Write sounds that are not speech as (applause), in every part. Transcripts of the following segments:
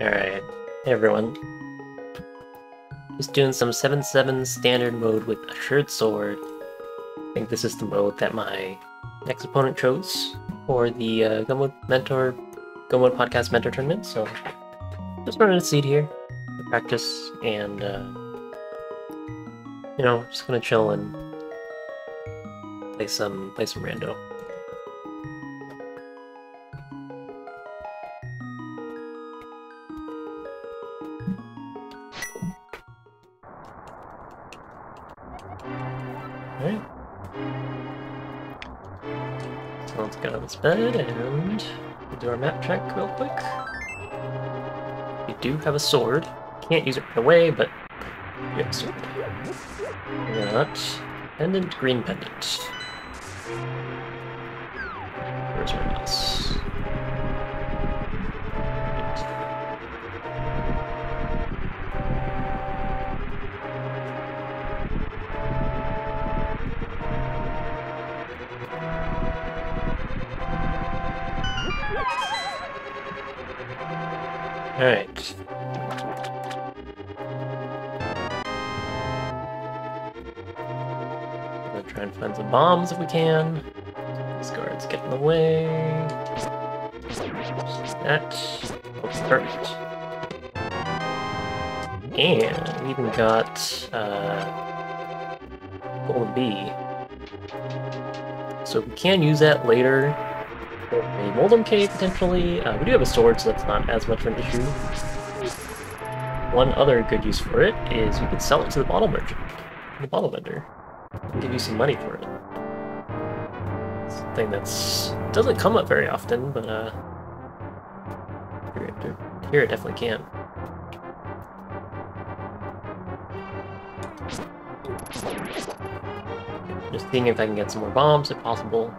Alright. Hey everyone. Just doing some 7-7 standard mode with a Assured Sword. I think this is the mode that my next opponent chose for the uh, Gumwood Mentor, Gumwood Podcast Mentor Tournament, so just running a seed here to practice and, uh, you know, just gonna chill and play some, play some rando. Bed and do our map check real quick. We do have a sword. Can't use it right away, but we have a sword. We got pendant, green pendant. Can. These guards get in the way. That looks perfect. And we even got uh, Golden Bee. So we can use that later a Moldorm Cave, potentially. Uh, we do have a sword, so that's not as much of an issue. One other good use for it is we could sell it to the bottle merchant, the bottle vendor, and give you some money for it. Something that's doesn't come up very often, but uh, here, here it definitely can. Just seeing if I can get some more bombs, if possible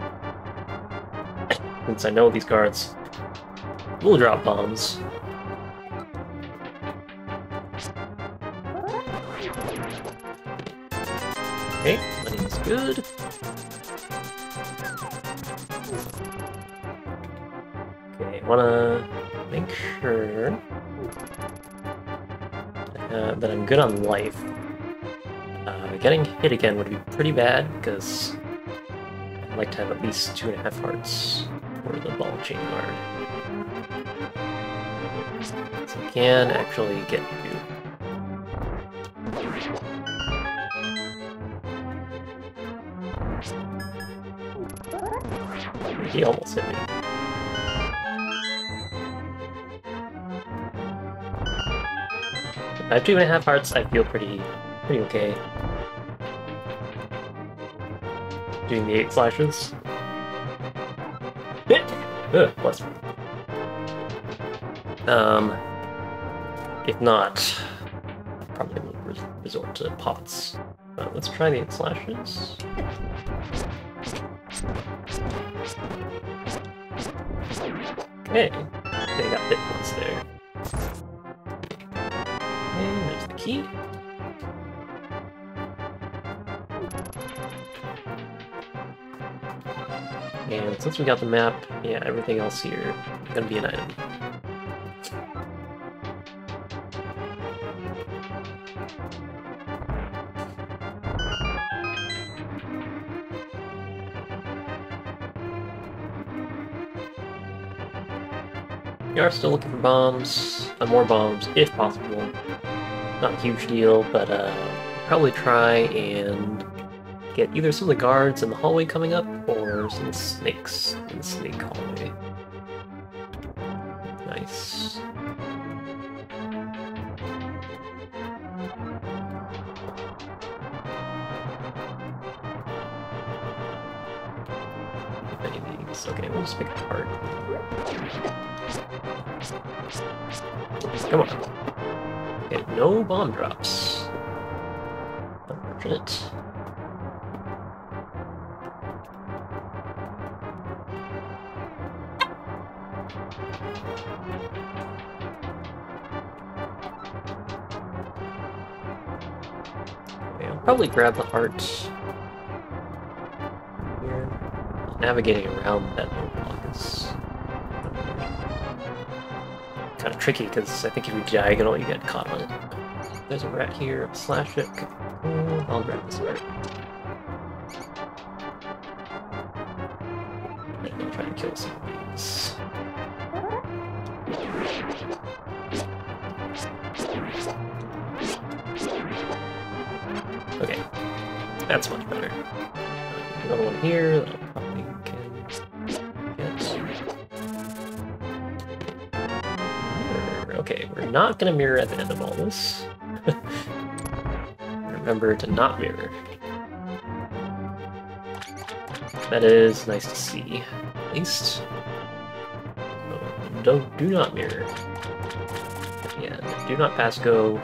since I know these guards will drop bombs. Okay, money is good. That I'm good on life. Uh, getting hit again would be pretty bad, because I'd like to have at least two and a half hearts for the ball chain guard. So I can actually get you. I have two and a half hearts, I feel pretty pretty okay. Doing the eight slashes. Ugh, bless me. Um, if not, probably will resort to pots. But let's try the eight slashes. Okay, they got hit once there. Key. And since we got the map, yeah, everything else here is gonna be an item. We are still looking for bombs, uh, more bombs, if possible. Not a huge deal, but uh, probably try and get either some of the guards in the hallway coming up, or some snakes in the snake hallway. Nice. Okay, we'll just pick a. Come on. No bomb drops. Unfortunate. Okay, I'll probably grab the heart here. Navigating around that tricky because I think if you diagonal, you get caught on it. There's a rat here. Slash it. I'll grab this rat. Not gonna mirror at the end of all this. Remember to not mirror. That is nice to see, at least. don't do not mirror. Yeah, do not pass go.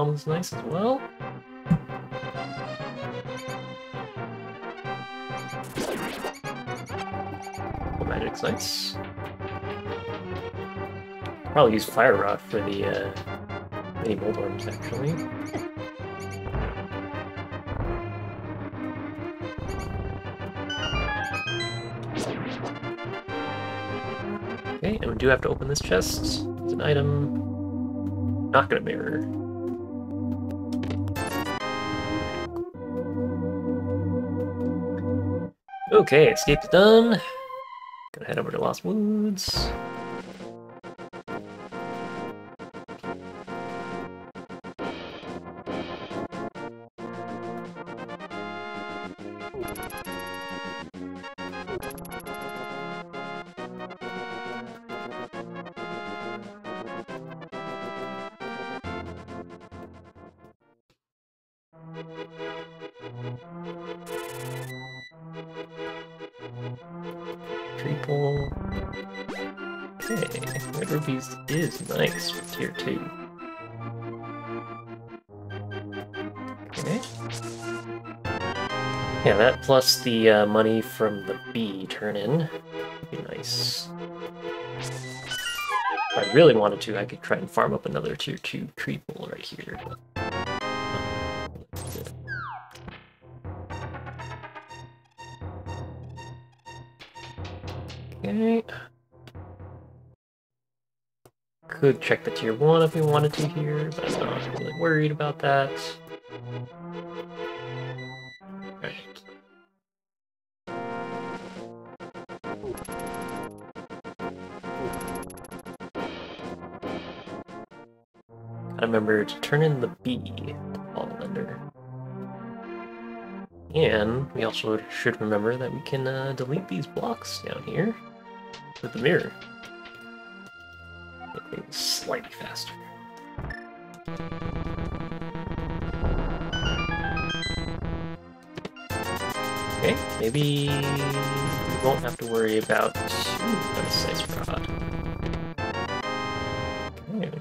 Extra nice as well. Magic's nice. Probably use Fire Rod for the uh, mini Moldorms, actually. (laughs) Okay, and we do have to open this chest. It's an item. Not gonna mirror. Okay, escape's done. Gonna head over to Lost Woods. Plus the uh, money from the bee turn in. Be nice. If I really wanted to, I could try and farm up another tier 2 treacle right here. Okay. Could check the tier 1 if we wanted to here, but I'm not really worried about that. Remember to turn in the B to Fall Lender. And we also should remember that we can uh, delete these blocks down here with the mirror. Make things slightly faster. Okay, maybe we won't have to worry about ooh, nice rod.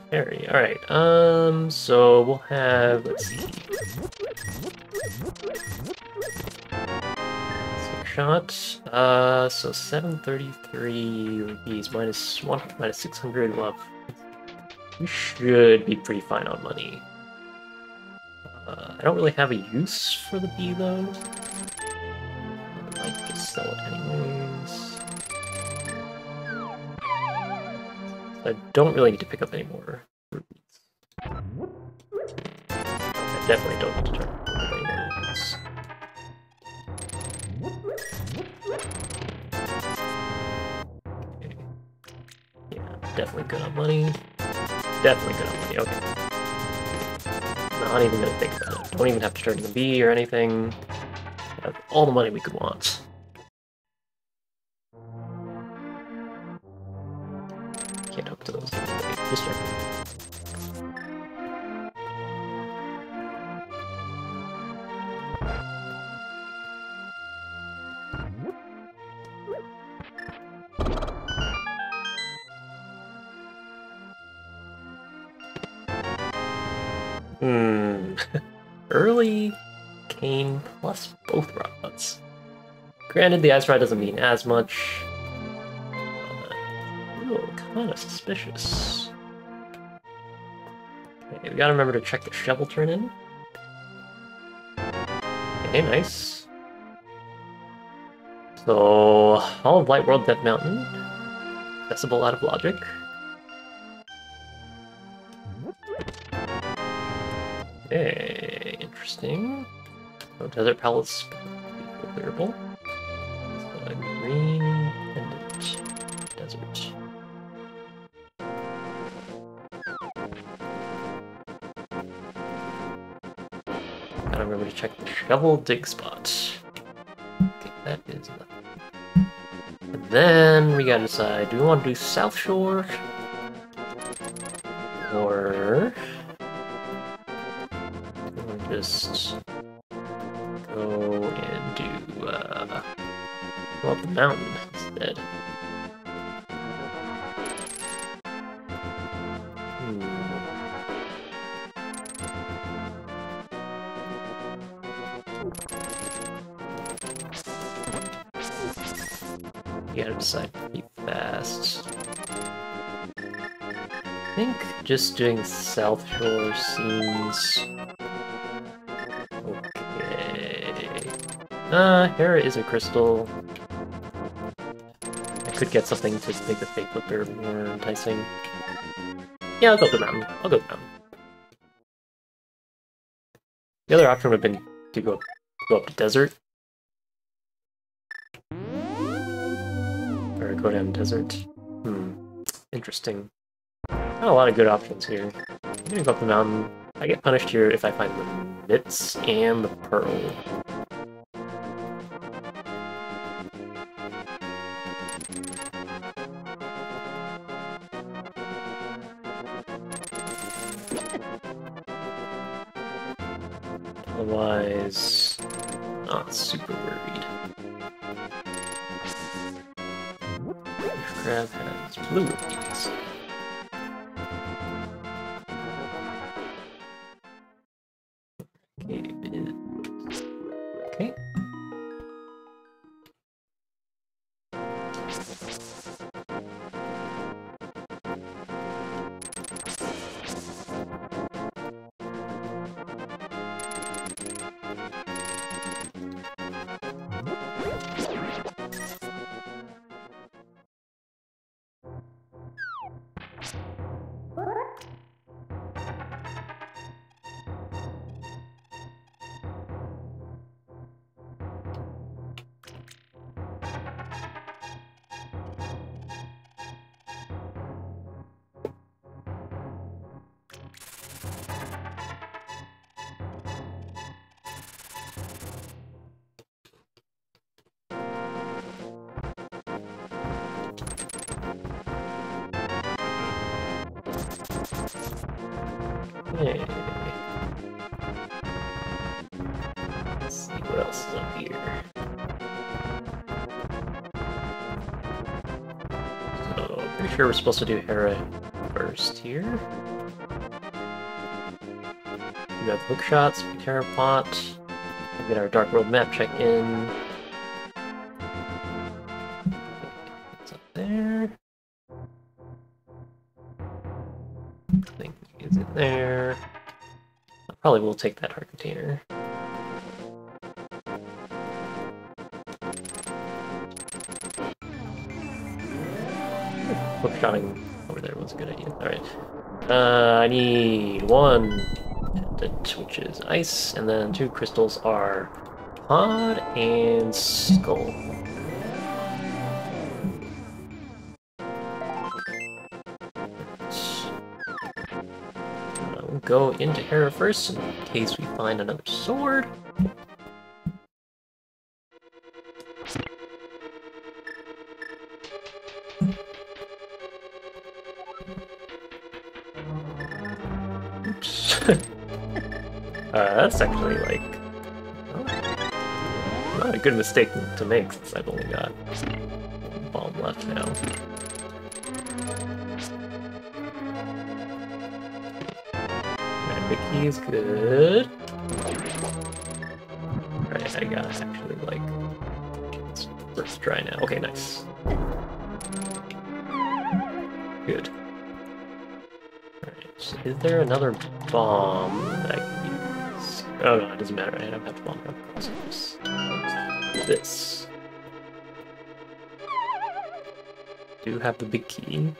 Fairy. Alright, um, so we'll have, let's see. shot. Uh, so 733 rupees minus one minus 600 love. We should be pretty fine on money. Uh, I don't really have a use for the bee though. I don't really need to pick up any more rupees. I definitely don't need to turn any more rupees. Okay. Yeah, definitely good on money. Definitely good on money, okay. Not even gonna think about it. Don't even have to turn the B or anything. All the money we could want. Just checking. Hmm. (laughs) Early Cane plus both rods. Granted, the ice rod doesn't mean as much. Kind of suspicious. Okay, we gotta remember to check the shovel turn in. Okay, nice. So, all of Light World Death Mountain. Accessible out of logic. Okay, interesting. So desert palace clearable. So green check the shovel dig spot. Okay, that is nothing. And then we gotta decide, do we want to do South Shore? Or just go and do uh, go up the mountain instead. Just doing South Shore scenes. okay. Uh, Hera is a crystal. I could get something to make the fake flipper more enticing. Yeah, I'll go up the mountain. I'll go up the mountain. The other option would have been to go go up the desert. Or go down desert. Hmm. Interesting. Not a lot of good options here. I'm gonna go up the mountain. I get punished here if I find the bits and the pearl. Let's see what else is up here. So, pretty sure we're supposed to do Hera first here. We have hook shots, Terra Pot. We get our Dark World map check in. Probably will take that heart container. Hookshotting over there was a good idea. Alright. Uh, I need one which is ice, and then two crystals are pod and skull. Go into Hera first in case we find another sword. Oops. (laughs) uh, that's actually like oh, not a good mistake to make since I've only got one bomb left now. Key is good. Alright, I got actually like it's first try now. Okay, nice. Good. Alright, so is there another bomb that I can use? Oh no, it doesn't matter. I don't have to bomb this. This. Do have the big key.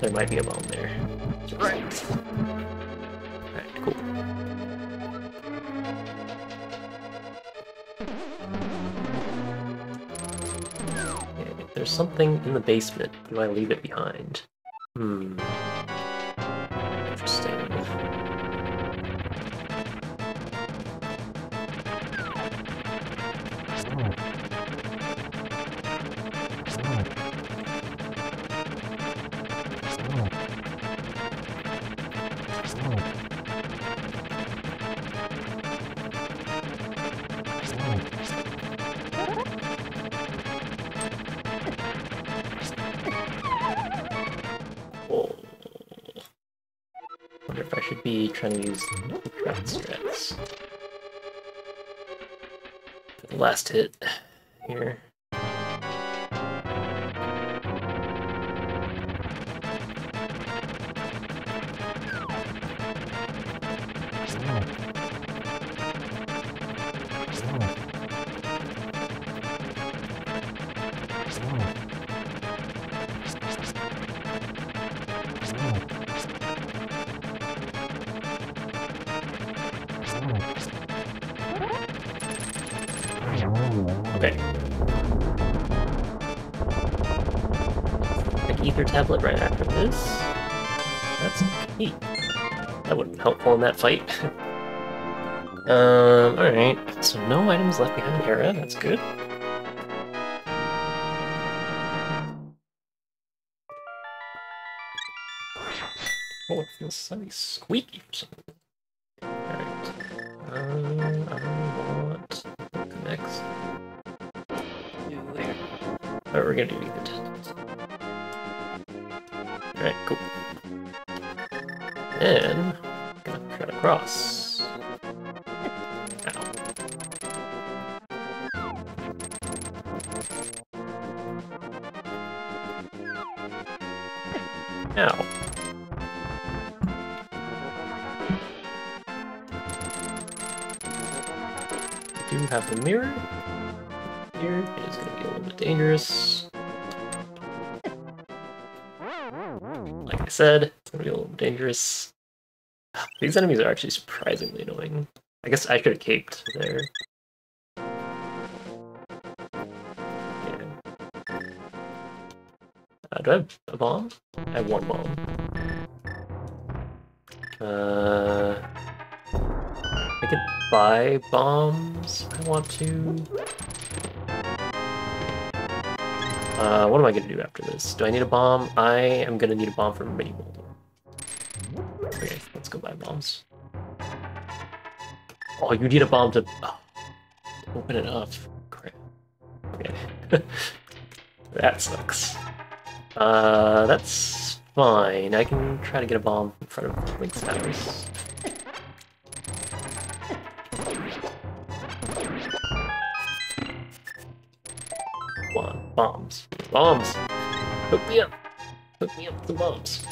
There might be a bomb there. Right. Alright, cool. Okay, there's something in the basement, do I leave it behind? Hmm. Interesting. Be trying to use craft strats. Last hit here. That fight. (laughs) um, alright. So no items left behind Hera, that's good. Oh, it feels slightly squeaky said, little dangerous. These enemies are actually surprisingly annoying. I guess I could have caped there. Uh, do I have a bomb? I have one bomb. Uh, I could buy bombs. I want to. Uh, what am I gonna do after this? Do I need a bomb? I am gonna need a bomb for mini mold. Okay, let's go buy bombs. Oh, you need a bomb to oh, open it up. Crap. Okay. (laughs) that sucks. Uh, that's fine. I can try to get a bomb in front of Link's on, bombs. Bombs! Hook me up! Hook me up with the bombs.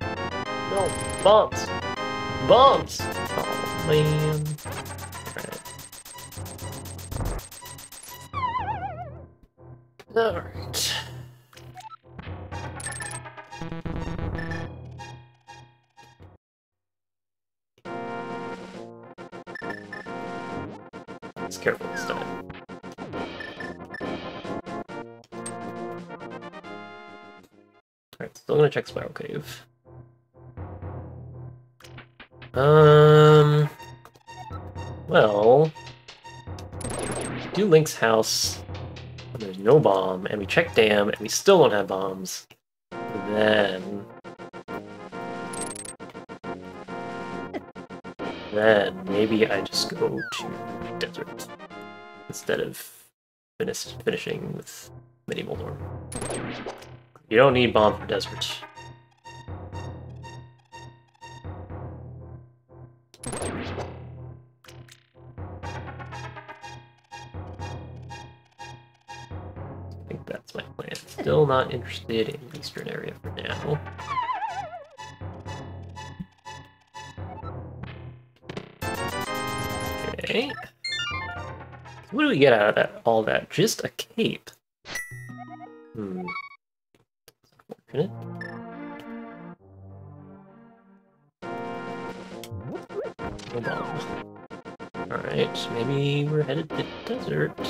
No, bombs! Bombs! Oh, man. Alright. Alright. Gonna check Spiral Cave. Um. Well. Do Link's house. and There's no bomb, and we check Dam, and we still don't have bombs. Then. Then maybe I just go to Desert instead of finish finishing with medieval norm. You don't need bomb for desert. I think that's my plan. Still not interested in eastern area for now. Okay. What do we get out of that? All that? Just a cape. Hmm. No bomb. Alright, maybe we're headed to desert. I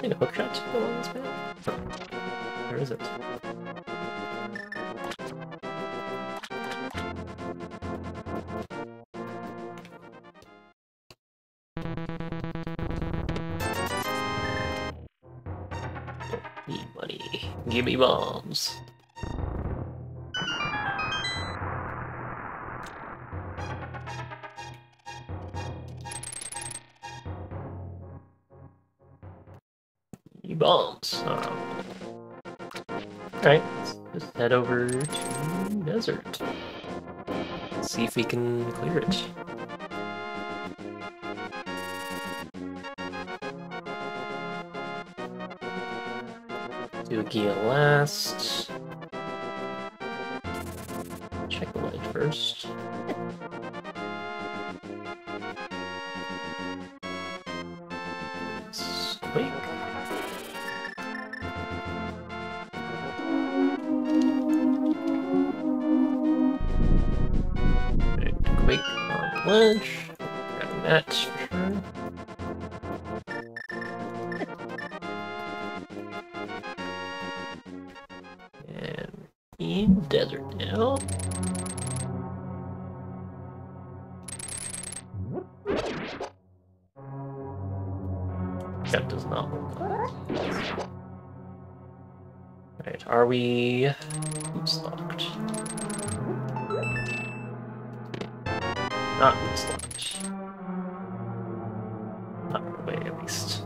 think a hook shot to go on this map? Where is it? Bombs. Bombs. Oh. Alright, let's just head over to desert. See if we can clear it. Last. Check the ledge first. Okay, Quake on ledge. That does not like Alright, are we Locked? Not stocked. Not in the way, at least.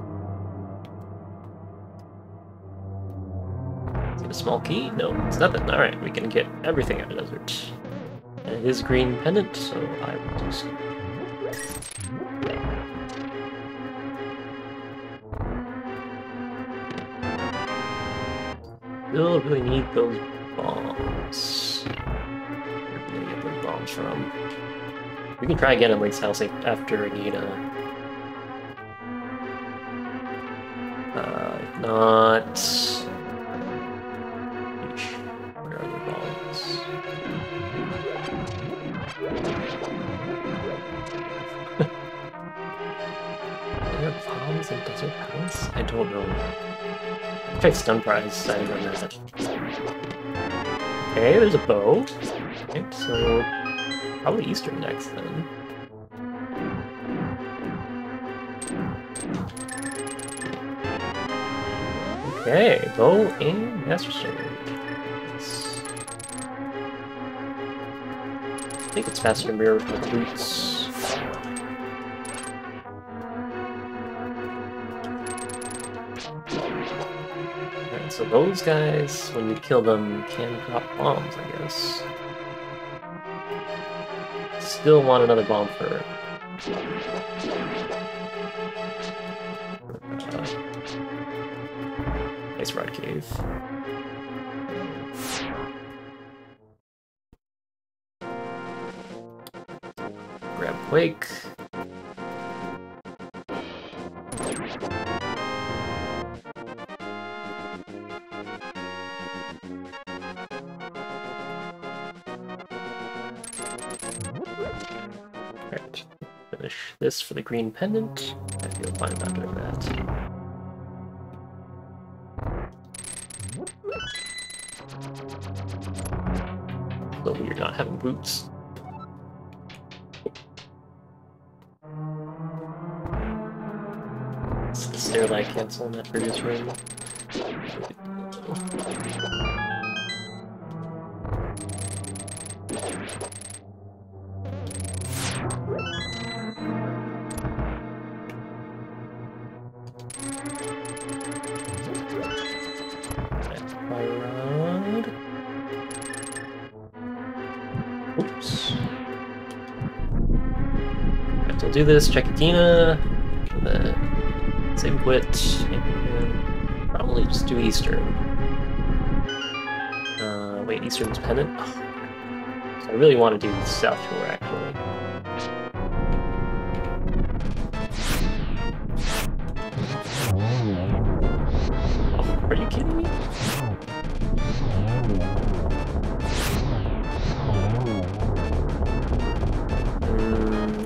Is it a small key? No, it's nothing. Alright, we can get everything out of the desert. And it is green pendant, so I will do so. Still really need those bombs. Where can I get those bombs from? We can try again at Link's house after Anita. Uh, if not... Check stun prize, I don't know. Okay, there's a bow. Okay, so probably Eastern next then. Okay, bow and master sword. I think it's faster to mirror with boots. Those guys, when you kill them, can drop bombs, I guess. Still want another bomb for... Uh, Ice Rod Cave. Green pendant. I feel fine about doing that. So weird not having boots. It's the light cancel in that previous room. Do this, and then save quit, and probably just do Eastern. Uh, wait, Eastern's Pendant? Oh. So I really want to do South Shore, actually.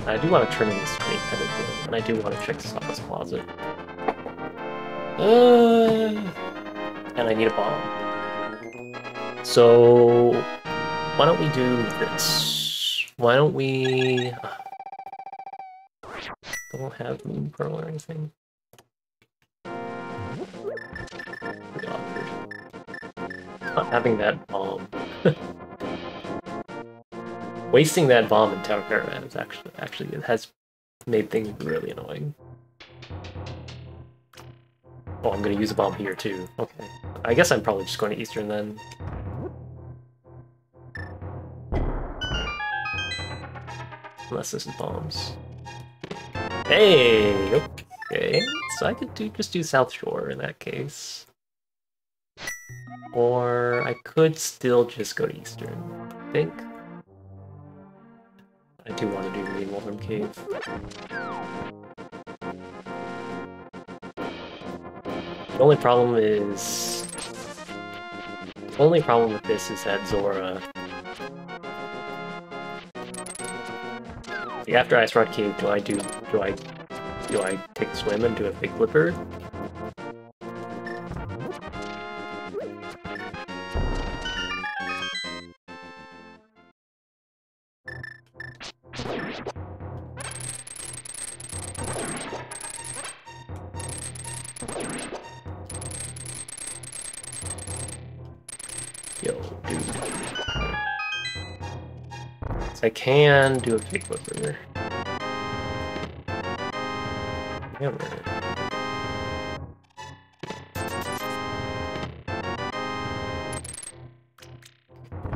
I do want to turn in the screen pendant though, and I do want to check Sopha's closet. Uh, and I need a bomb. So, why don't we do this? Why don't we... Uh, don't have Moon Pearl or anything. Not having that bomb. (laughs) Wasting that bomb in Tower Caravan is actually actually it has made things really annoying. Oh, I'm gonna use a bomb here too. Okay. I guess I'm probably just going to Eastern then. Unless this is bombs. Hey! Okay. So I could do just do South Shore in that case. Or I could still just go to Eastern, I think. I do want to do Wolfram Cave. The only problem is... The only problem with this is that Zora... Like after Ice Rod Cave, do I do... do I... do I take swim and do a big flipper? Can do a fake flipper. Damn it.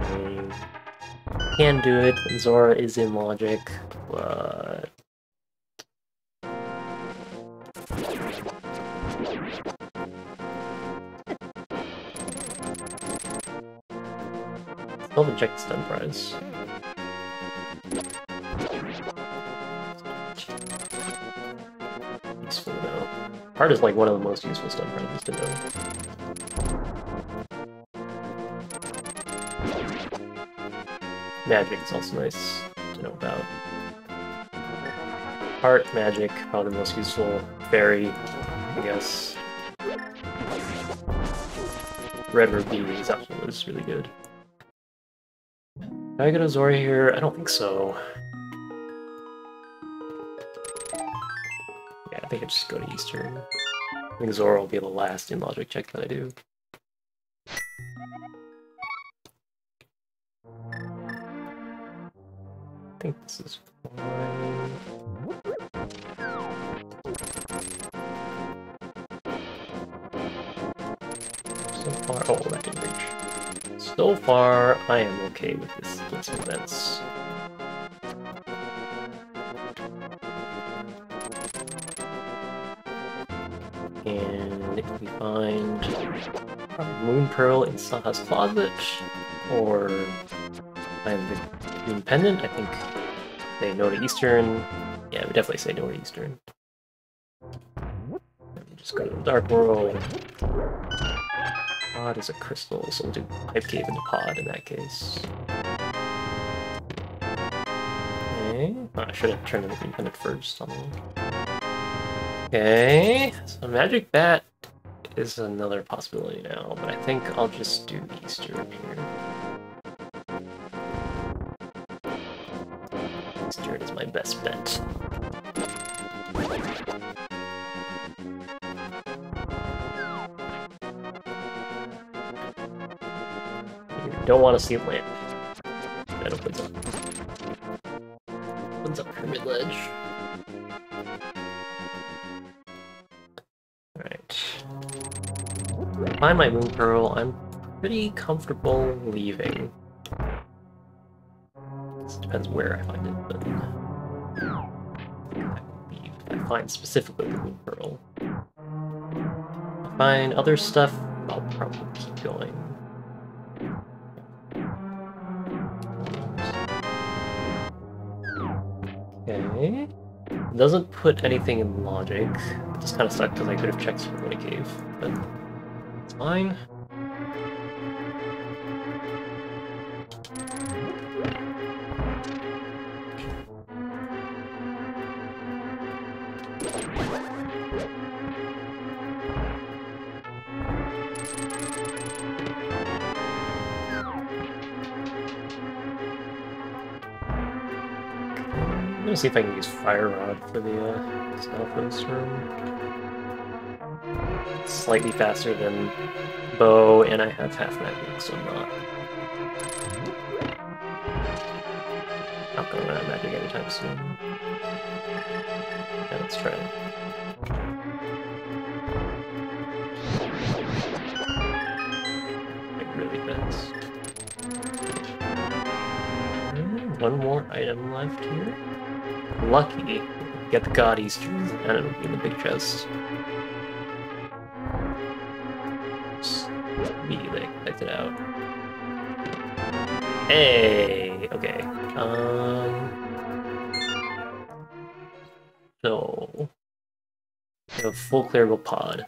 Mm. Can do it. Zora is in logic, is like one of the most useful stun prizes to know. Magic is also nice to know about. Heart, magic, probably the most useful. Fairy, I guess. Red Ruby is is really good. Can I get a Zora here? I don't think so. Think I just go to Eastern. I think Zora will be the last in logic check that I do. I think this is fine. So far, oh, that didn't reach. So far, I am okay with this events. Moon Pearl in Saha's closet, or find the Moon Pendant, I think they know to Eastern. Yeah, we definitely say no to Eastern. Just go to the Dark World. Pod is a crystal, so we'll do Pipe Cave into Pod in that case. Okay. Oh, I should have turned in the Pendant first. Okay, so Magic Bat is another possibility now, but I think I'll just do Easter here. Easter is my best bet. You don't want to see land. Find my Moon Pearl, I'm pretty comfortable leaving. This depends where I find it, but... find specifically the Moon Pearl. find other stuff, I'll probably keep going. Okay. It doesn't put anything in logic. It just kind of sucked because I could have checked for a cave, but it's fine. I'm see if I can use Fire Rod for the uh, Stalfos room. Slightly faster than Bow, and I have half magic, so I'm not. Not to run out of magic anytime soon. Yeah, let's try it. Like really fast. Hmm, One more item left here. Lucky. Get the God Easters, and it'll be in the big chest. Hey! Okay. Um. So. A full clearable pod.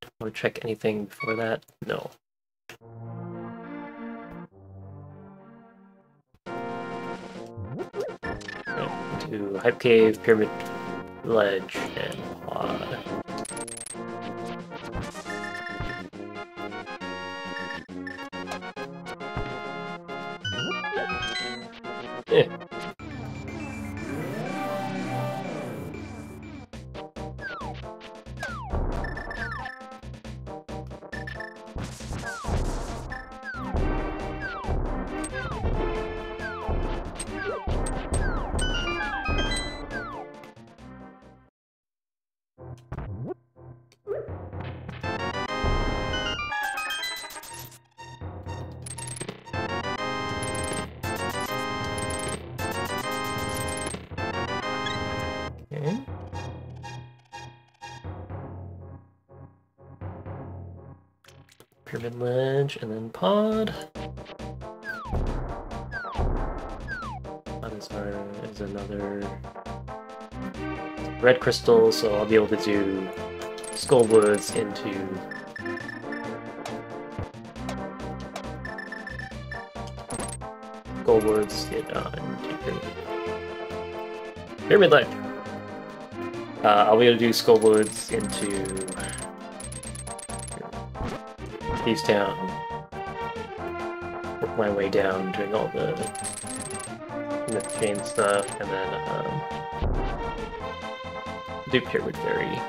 Don't Want to check anything before that? No. Right, to Hype Cave, Pyramid Ledge, and Pod. Ledge, and then Pod. Pod is, our, is another red crystal, so I'll be able to do Skull Woods into Skull Woods on into Pyramid. Uh, I'll be able to do Skull Woods into East Town. Work my way down, doing all the Myth Chain stuff, and then um, do Pyramid Fairy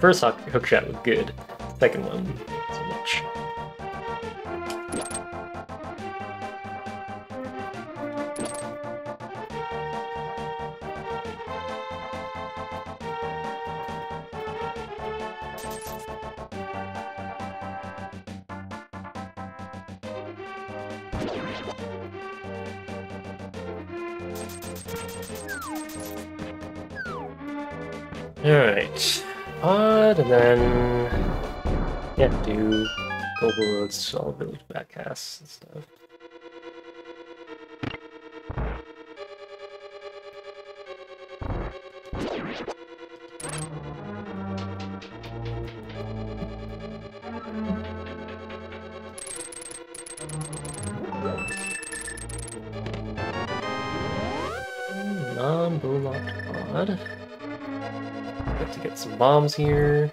first hook shot was good. Second one, roads, all village backcasts and stuff. Hmm, Non-bullock pod. Got to get some bombs here.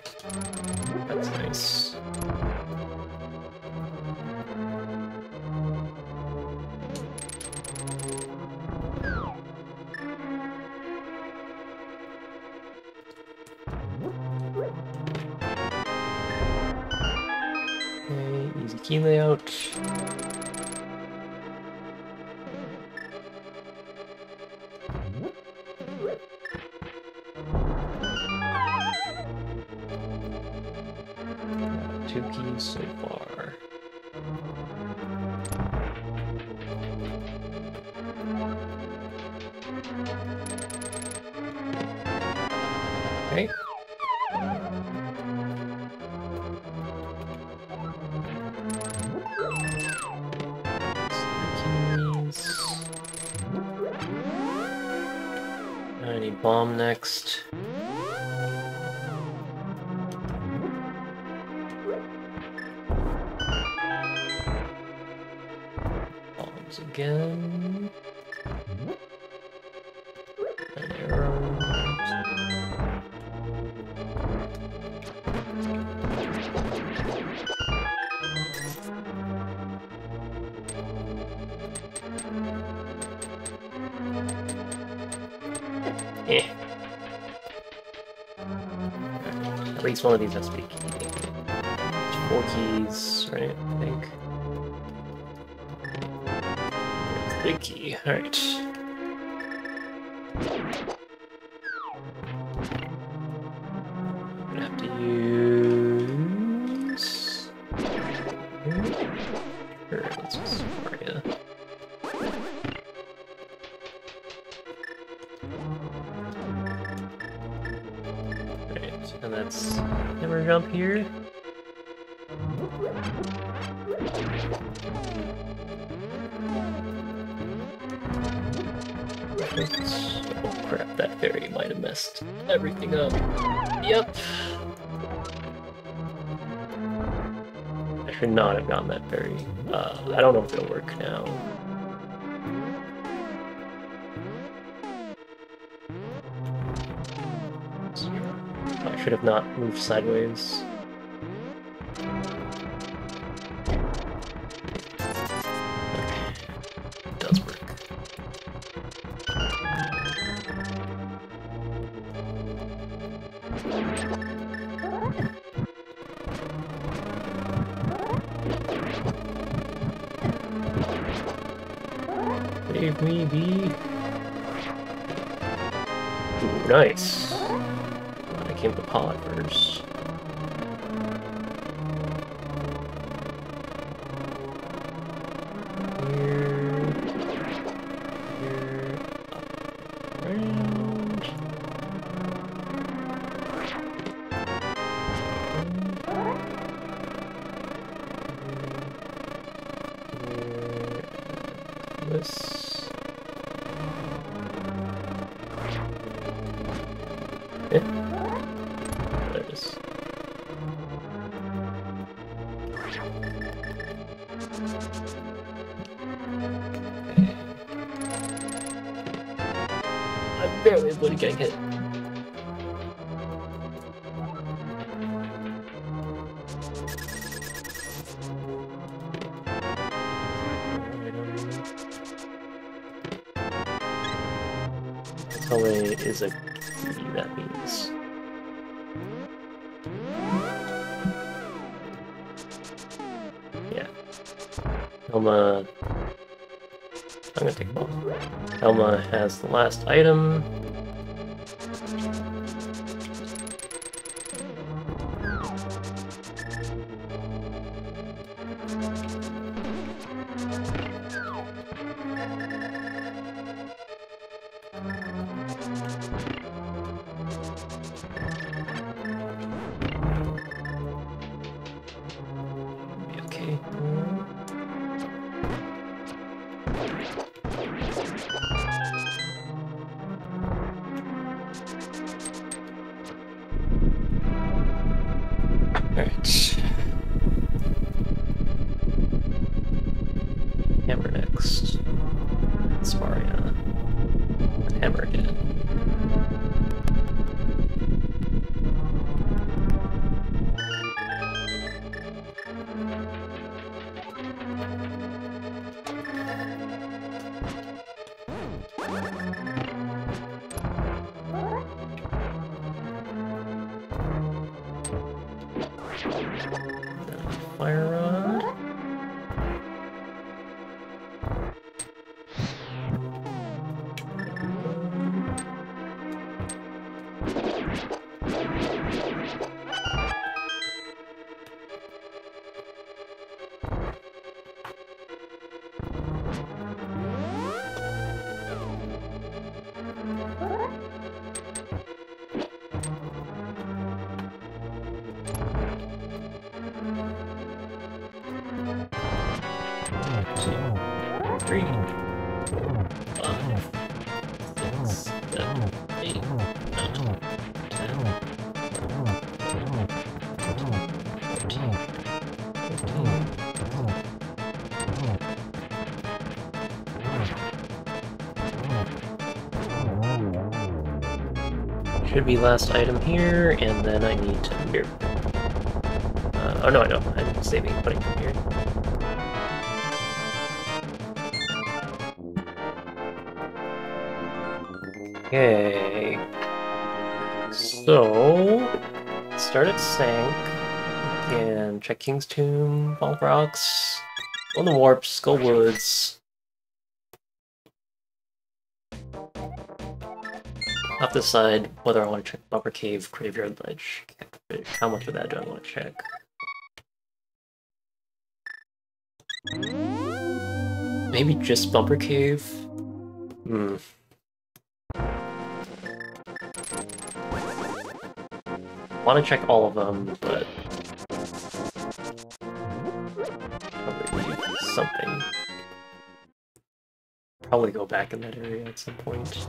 These be key. Four keys, right? I think. The key. Alright. Here. Oops. Oh crap, that fairy might have messed everything up. Yep. I should not have gotten that fairy. Uh, I don't know if it'll work now. I should have not moved sideways. Save me, B. Ooh, nice. I came to pod Has the last item. Should be last item here, and then I need to here. Uh, oh no, I know. I'm saving, putting it here. Okay. So, start at Sanc, and check King's Tomb, Bonk Rocks, on the Warp, Skull Woods. Have to decide whether I want to check Bumper Cave, Graveyard Ledge, Catfish. How much of that do I want to check? Maybe just Bumper Cave? Hmm. want to check all of them, but probably something. Probably go back in that area at some point.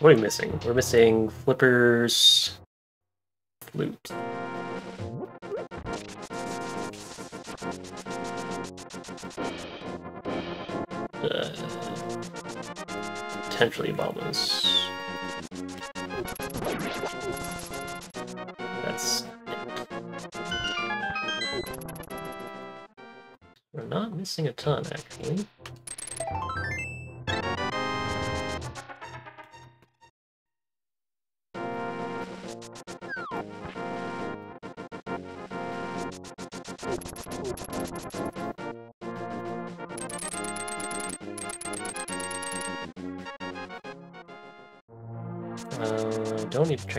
What are we missing? We're missing flippers, flute. Uh, potentially bombers. That's We're not missing a ton, actually.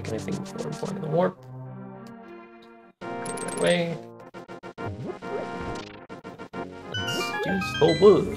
Check anything before employing the warp. Go that way. Let's Skull Woods.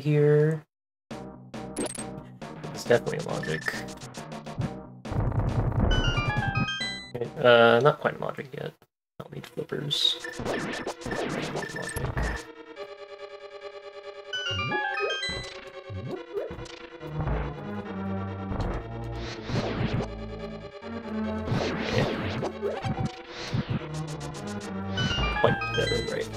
Here. It's definitely logic. Uh, not quite logic yet. I'll need flippers. Quite better, right?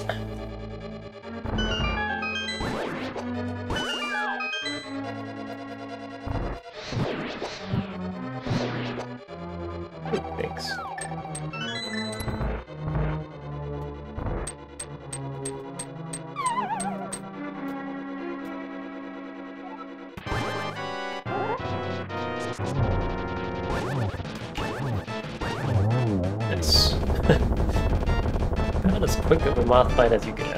Of fight as you could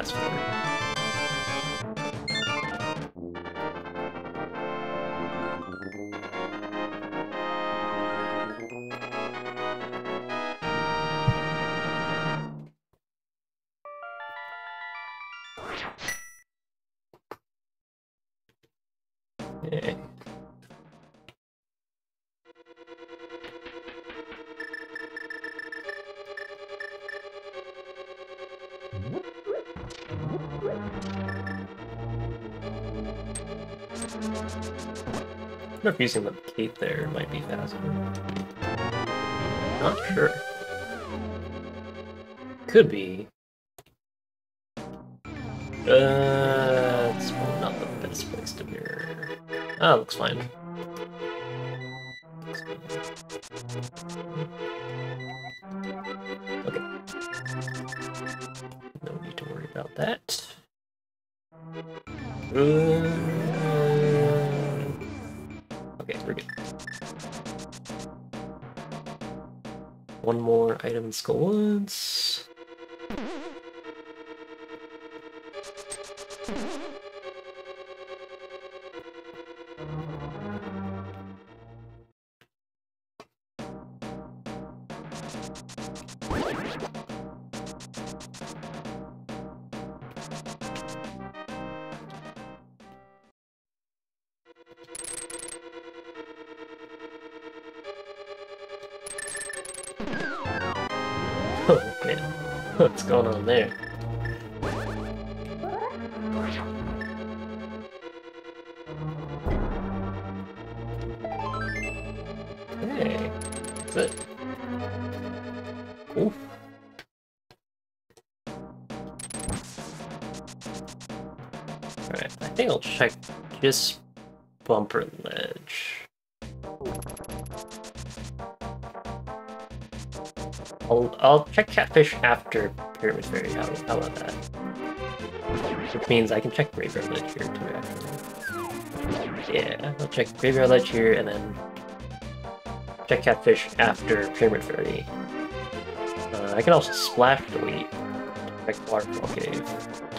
wonder if using the cape there might be faster. Not sure. Could be. Uh, it's not the best place to mirror. Ah, looks fine. This bumper ledge. I'll, I'll check Catfish after Pyramid Fairy, how, how about that? Which means I can check Graveyard Ledge here too, actually. Yeah, I'll check Graveyard Ledge here and then check Catfish after Pyramid Fairy. Uh, I can also Splash Delete to check Waterfall Cave.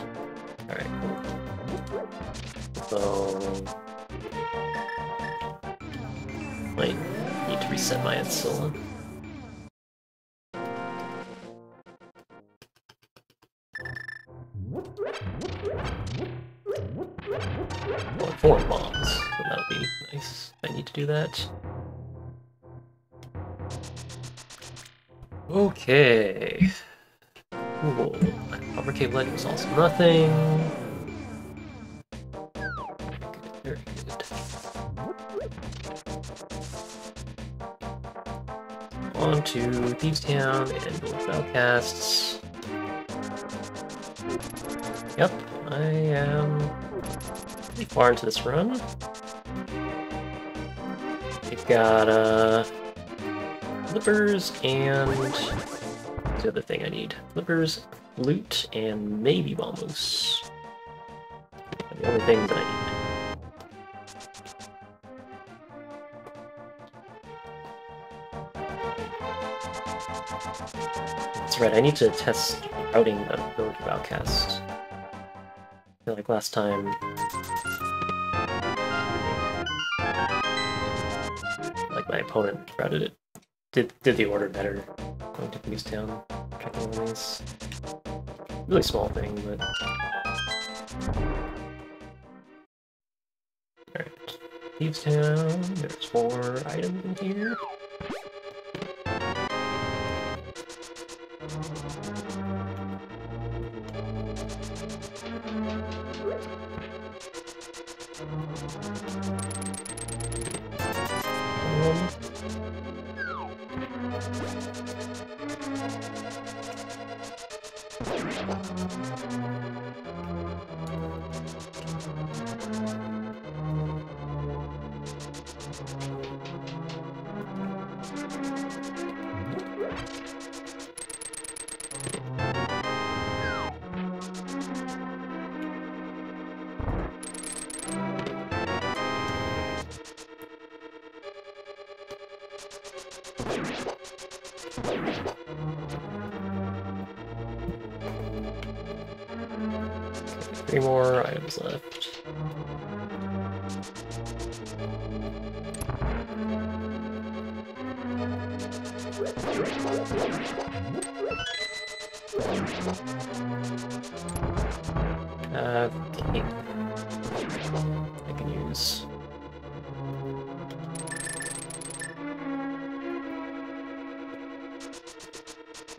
So... Might need to reset my Edsel. Well, four bombs, so that would be nice. I need to do that. Okay. Cool. Bumper Cave Ledge was also nothing. To Thieves Town and Village Outcasts. Yep, I am pretty far into this run. We've got uh, flippers and the other thing I need? Flippers, loot, and maybe Bombos. The only things that I need. Right, I need to test routing the of Outcast. I feel like last time like my opponent routed it did did the order better going to Thieves Town, checking all these. Really small thing, but Alright. Thieves Town, there's four items in here.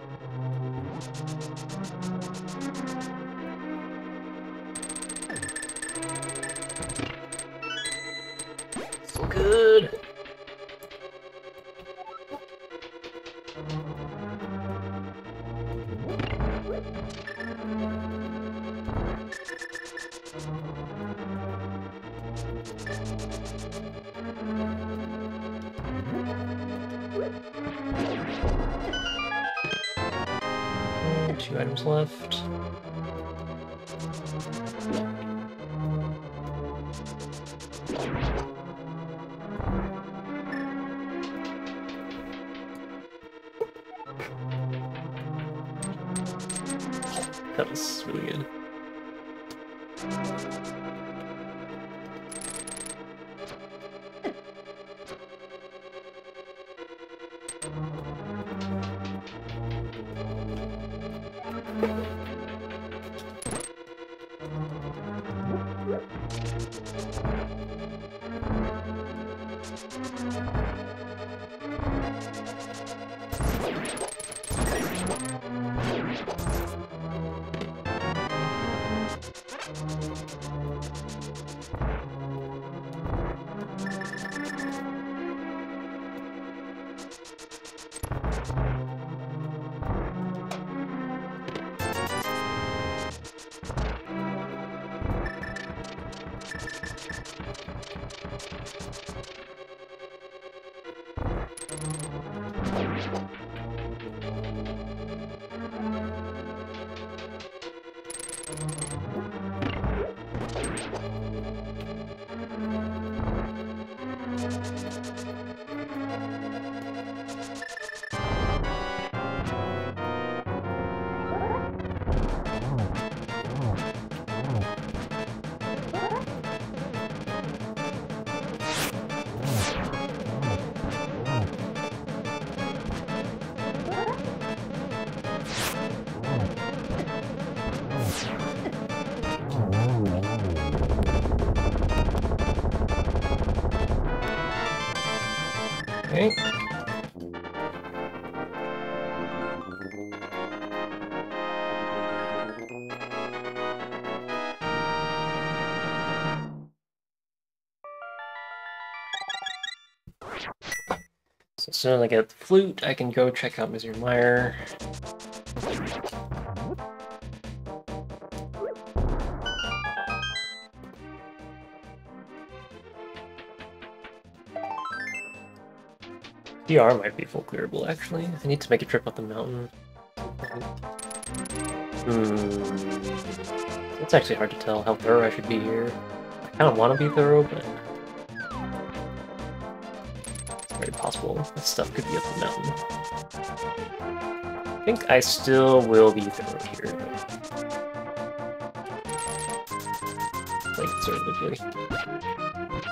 Two items left. Mm-hmm. Soon as I get the flute, I can go check out Misery Mire. DR might be full clearable, actually. I need to make a trip up the mountain. Hmm. It's actually hard to tell how thorough I should be here. I kind of want to be thorough, but... very possible this stuff could be up the mountain. I think I still will be thorough here, Like, conservatively.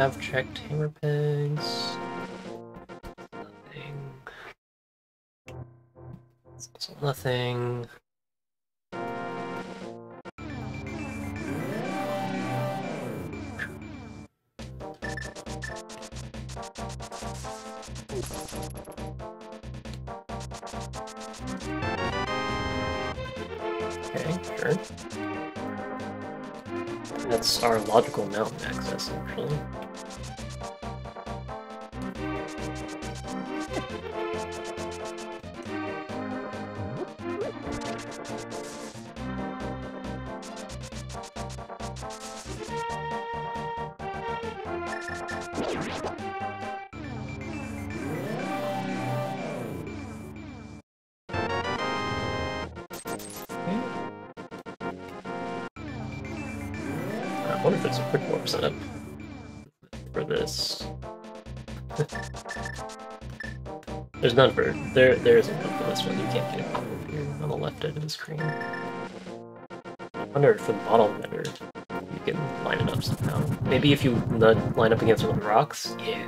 I've checked hammer pegs. Nothing. Also nothing. Okay, sure. That's our logical mountain access, actually. There. There isn't one for this one. You can't get it from here on the left edge of the screen. I wonder if the bottom ender you can line it up somehow. Maybe if you line up against one of the rocks. Yeah.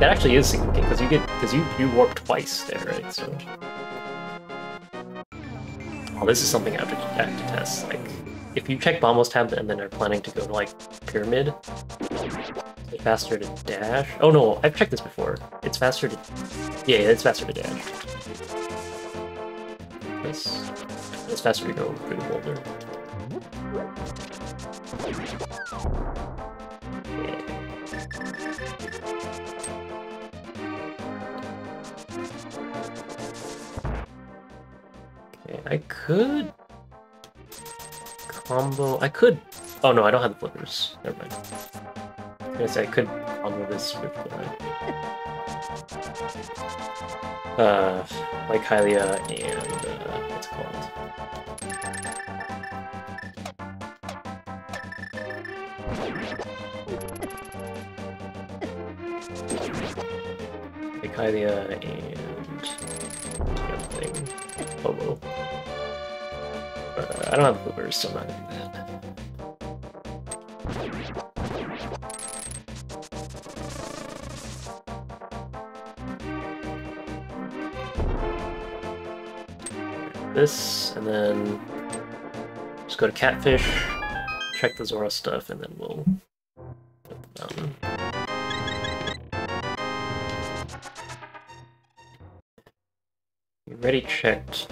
That actually is significant because you get because you you warp twice there, right? So. Oh, this is something I have to, I have to test. Like, if you check Bombos tab and then are planning to go to like Pyramid, is it faster to dash? Oh no, I've checked this before. It's faster to yeah, it's faster to dash. This it's faster to go through the boulder. Okay, I could combo. I could. Oh no, I don't have the flippers. Never mind. I say I could combo this with uh like Hylia and uh, what's it called? Like Hylia and the other thing, Hobo. Uh, I don't have flippers, so I'm not gonna do that. This, and then just go to Catfish, check the Zora stuff, and then we'll already checked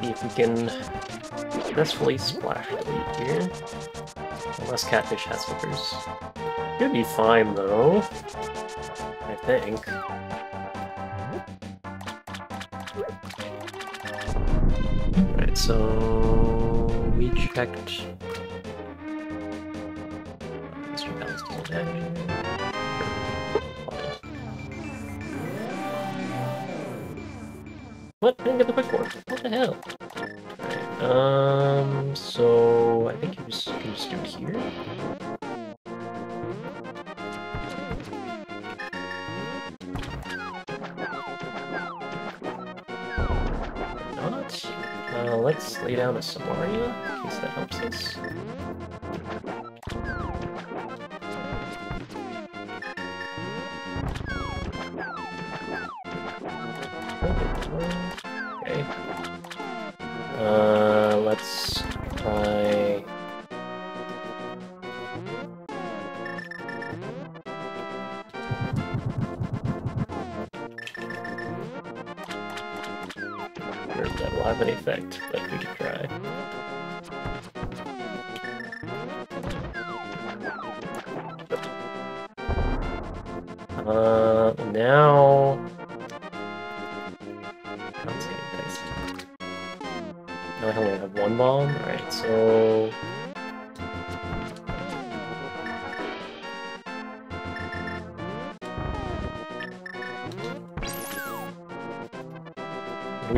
see if we can successfully splash delete here. Unless Catfish has flippers. Should be fine though. I think. Alright, so we checked. What? I didn't get the quick board. The hell? Um, so I think you just, you just do here. Not. Uh, let's lay down a Somaria, in case that helps us.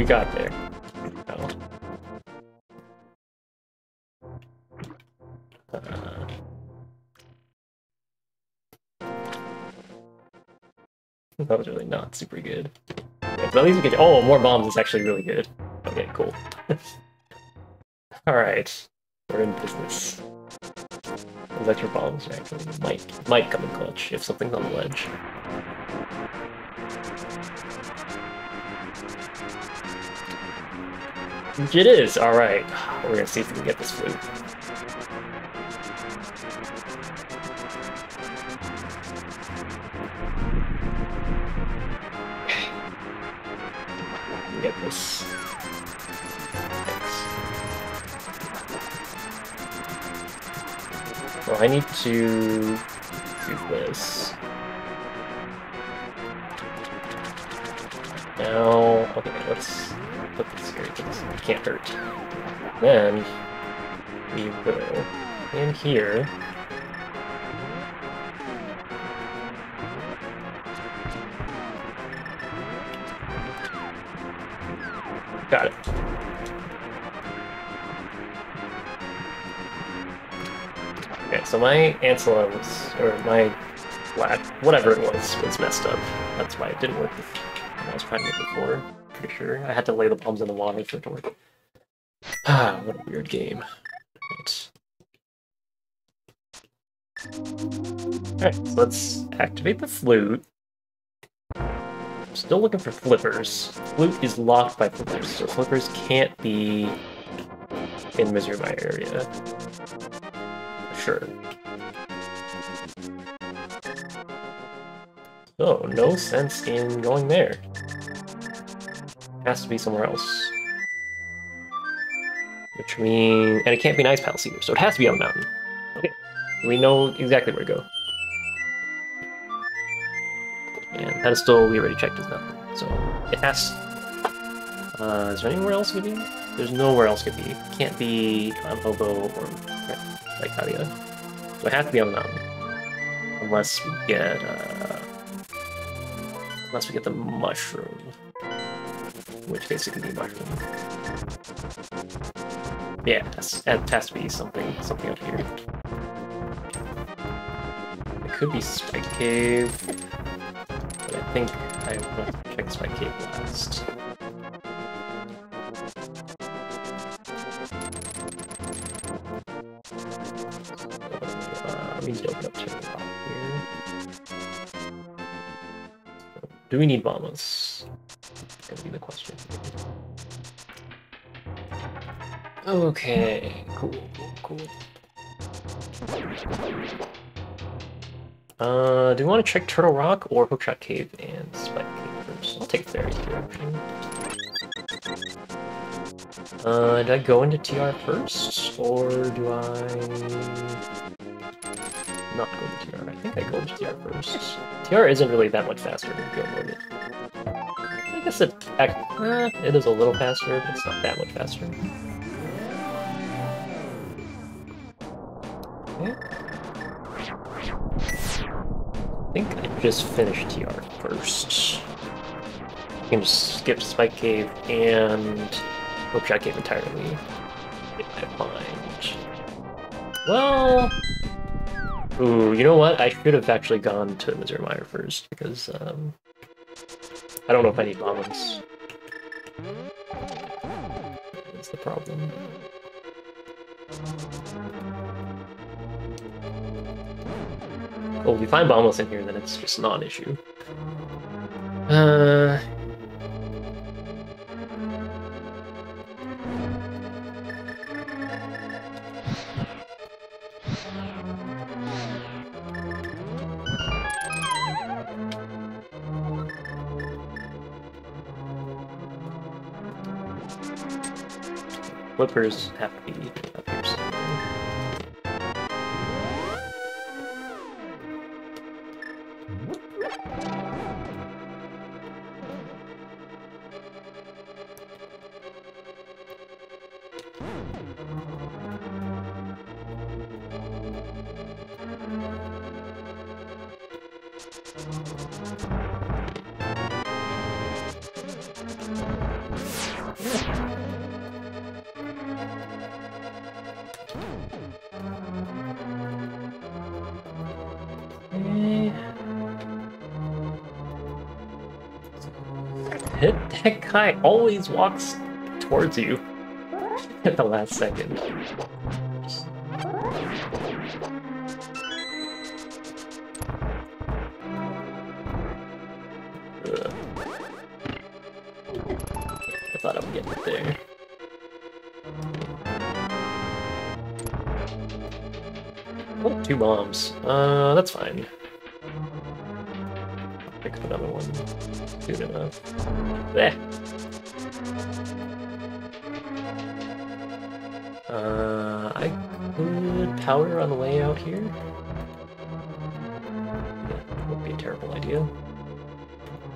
We got there. Oh. Uh, that was really not super good. But at least we get. Oh, more bombs is actually really good. Okay, cool. (laughs) Alright. We're in business. Those extra bombs actually might might come in clutch if something's on the ledge. It is! Alright. We're gonna see if we can get this flute. Get this. Well, I need to Then we will in here. Got it. Okay, so my Ancilla was, or my lad, whatever it was, was messed up. That's why it didn't work when I was trying it before. Pretty sure. I had to lay the bombs in the water for it to work. Ah, (sighs) what a weird game. Right. Alright, so let's activate the flute. Still looking for flippers. Flute is locked by flippers, so flippers can't be in Misery area. Sure. So, no sense in going there. Has to be somewhere else. Which means... And it can't be an Ice Palace either, so it has to be on the mountain. Okay. We know exactly where to go. And pedestal, we already checked is nothing. So, it has... Uh, is there anywhere else it could be? There's nowhere else it could be. Can't be on Hobo or like Lycadia. So it has to be on the mountain. Unless we get, uh... Unless we get the mushroom. Which basically be mushroom. Yeah, it has, to be something, something up here. It could be Spike Cave, but I think I want to check Spike Cave last. Uh, we to open up Pop here. Do we need bombas? That's gonna be the question. Okay, cool, cool, cool. Uh, do we want to check Turtle Rock or Hookshot Cave and Spike Cave first? I'll take Fairy's direction. Uh, do I go into TR first, or do I not go into TR? I think I go into TR first. TR isn't really that much faster than Go Mode. I guess it, uh, it is a little faster, but it's not that much faster. I think I just finished TR first. I can just skip Spike Cave and Hookshot Cave entirely. If I find. Well. Ooh, you know what? I should have actually gone to Misery Mire first because um, I don't know if I need bombs. That's the problem. Oh, if we find Bombos in here, then it's just not an issue. Uh... Flippers have to be (laughs) that guy always walks towards you (laughs) at the last second. Ugh. I thought I would get it there. Oh, two bombs. Uh, that's fine. Pick up another one. Soon enough. Power on the way out here. That would be a terrible idea.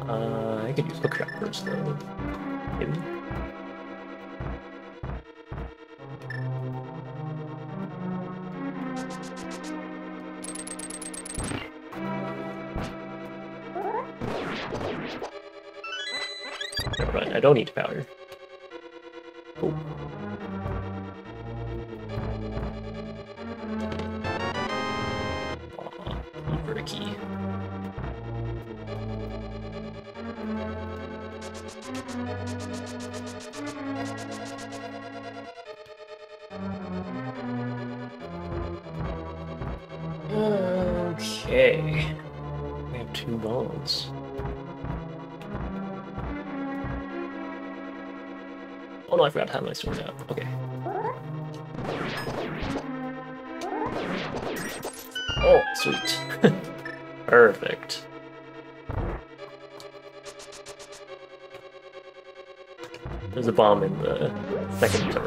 Uh, I could use hookshot first though. Maybe. Never mind, I don't need to I forgot have my sword out. Okay. Oh, sweet. (laughs) Perfect. There's a bomb in the second to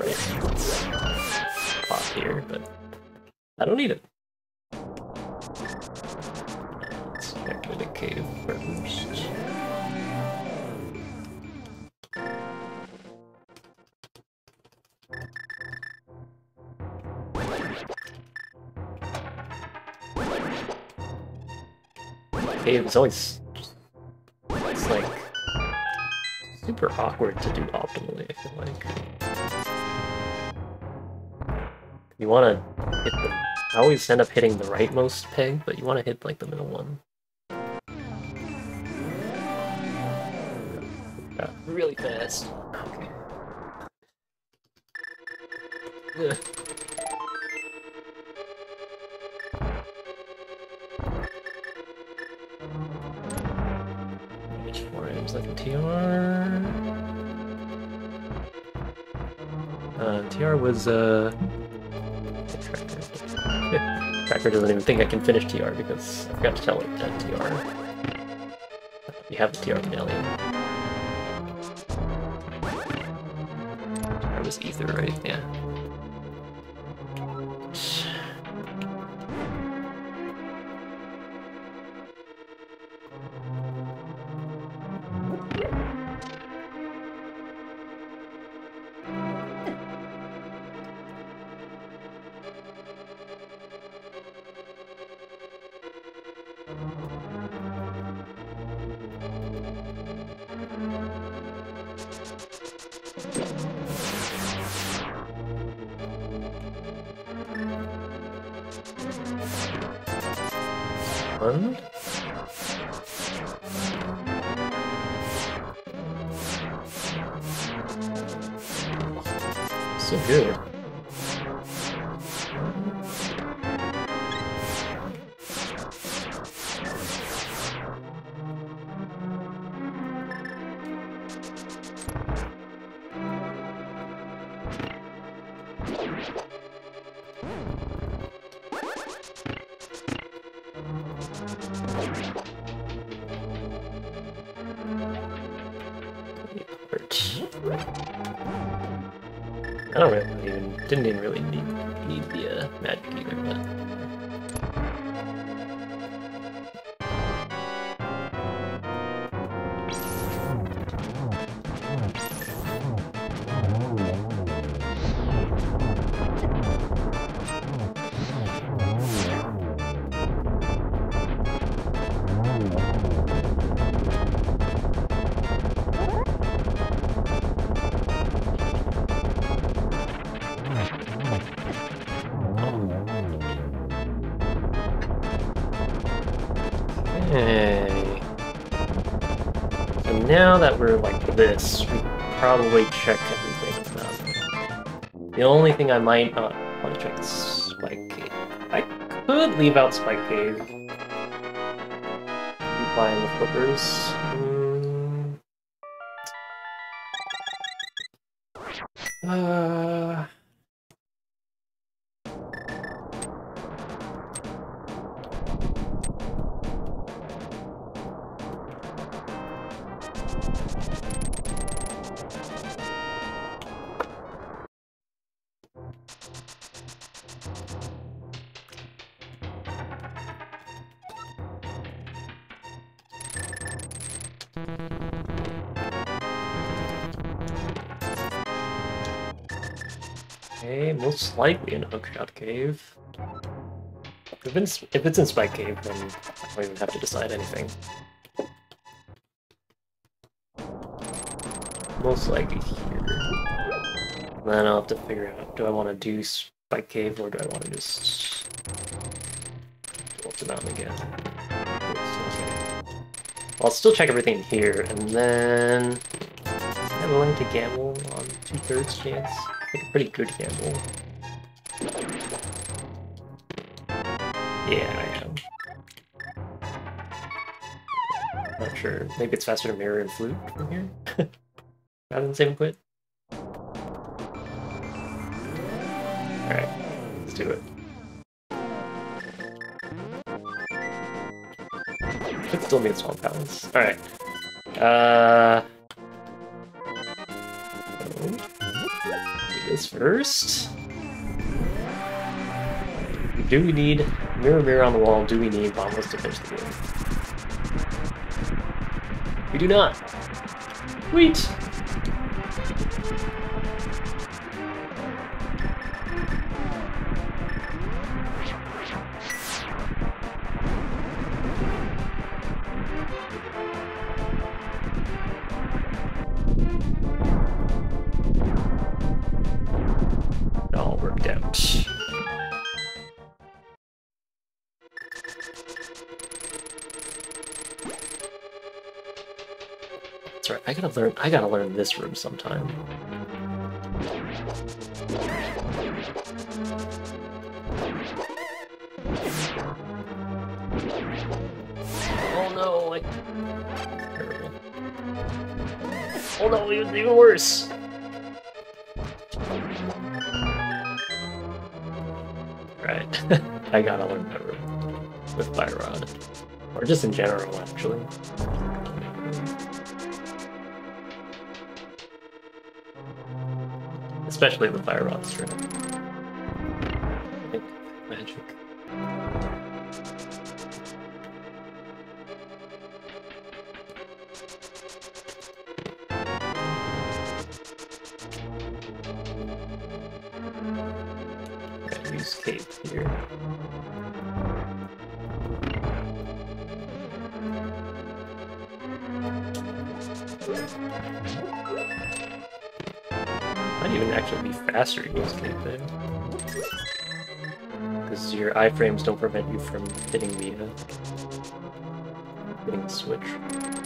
always it's like super awkward to do optimally, I feel like. You want to hit the... I always end up hitting the rightmost peg, but you want to hit like the middle one. Yeah, really fast. Okay. Ugh. TR. Uh, TR was uh. (laughs) Tracker. Doesn't even think I can finish TR because I forgot to tell it that TR. We have the TR medallion. TR was ether, right? Yeah. This, we probably check everything. The only thing I might not want to check is Spike Cave. I could leave out Spike Cave. Keep Buying the flippers. Okay, most likely in Hookshot Cave. If it's, if it's in Spike Cave, then I don't even have to decide anything. Most likely here. Then I'll have to figure out, do I want to do Spike Cave or do I want to just up the mountain again? I'll still check everything here, and then... I'm willing to gamble on two-thirds chance. Like a pretty good gamble. Yeah, I am. Not sure. Maybe it's faster to mirror and flute from here? (laughs) Rather than save and quit? Alright, let's do it. Should still be a swamp balance. Alright. Uh... this first. Do we need mirror mirror on the wall? Do we need bombs to finish the game? We do not. Sweet. This room sometime. Oh no! I... Terrible. Oh no! Was even worse. Right. (laughs) I gotta learn that room with Byrod. Or just in general, actually. Especially the Fire Rod. iframes don't prevent you from hitting the, uh, hitting the switch.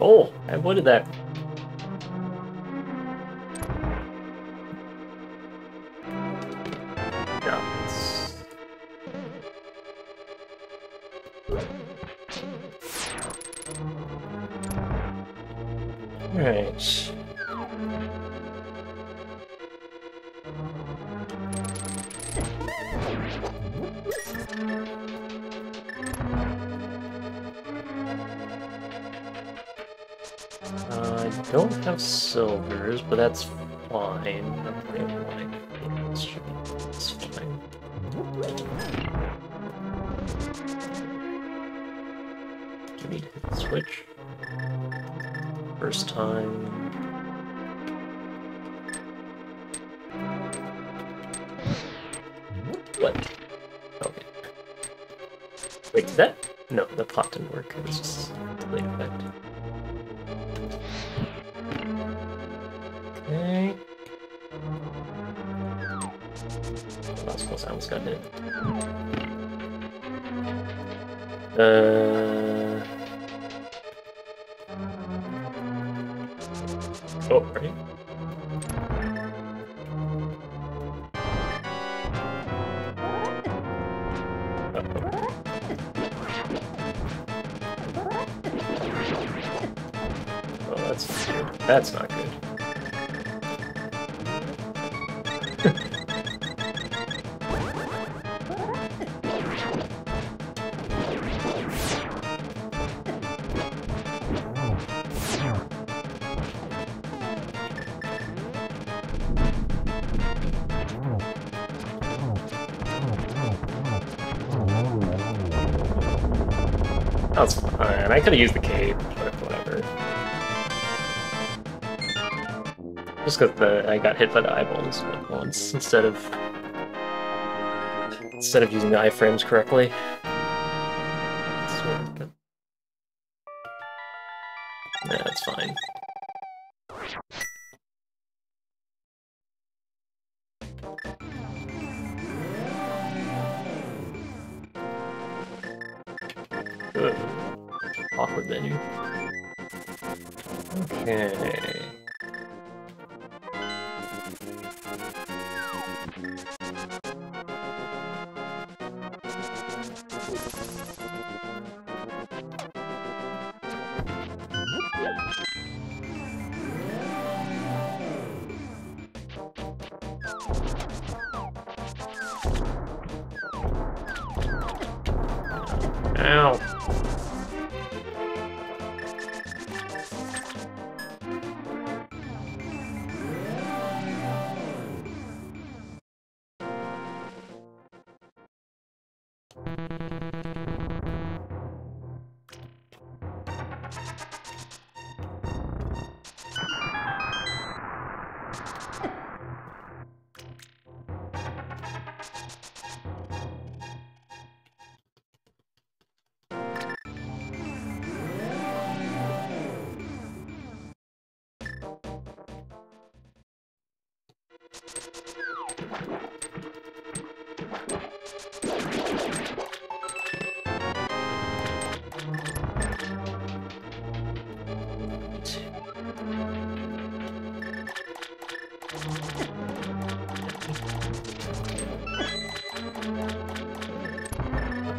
Oh, I avoided that. We need to hit the switch? First time. What? Okay. Wait, did that? No, the pot didn't work. It was just a effect. Okay. Was close. I almost got hit. Uh. I could have used the cape, but whatever. Just because the I got hit by the eyeballs once instead of instead of using the iframes correctly.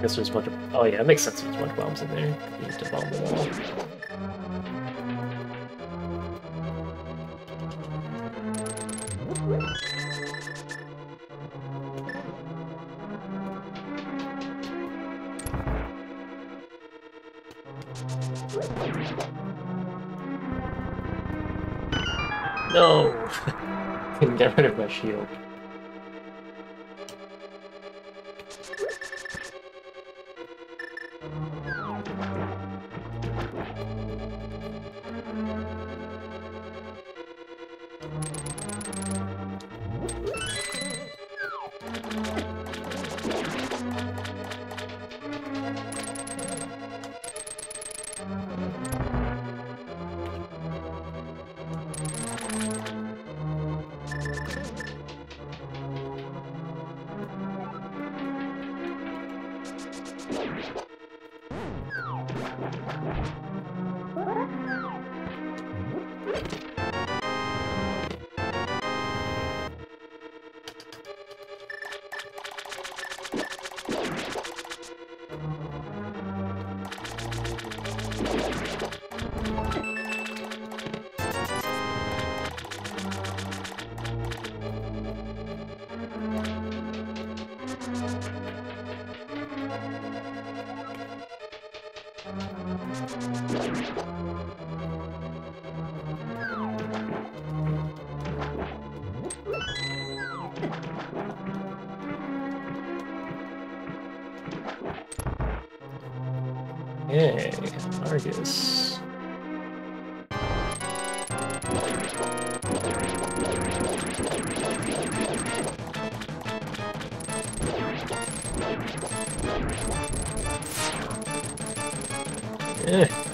guess there's a bunch of... Oh yeah, it makes sense there's a bunch of bombs in there. Used to bomb them all. No! Can (laughs) get rid of my shield. Eh.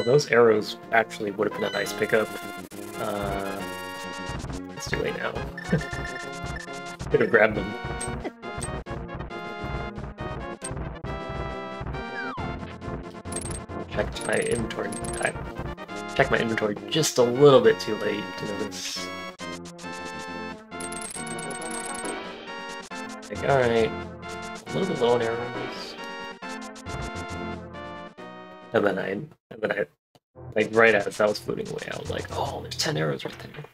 Oh, those arrows actually would have been a nice pickup. Uh, it's too late now. (laughs) Could have grabbed them. Checked my inventory. I checked my inventory just a little bit too late to notice. Like, alright. A little bit low on arrows. And then I, and then I, like right as I was floating away, I was like, oh, there's 10 arrows right there.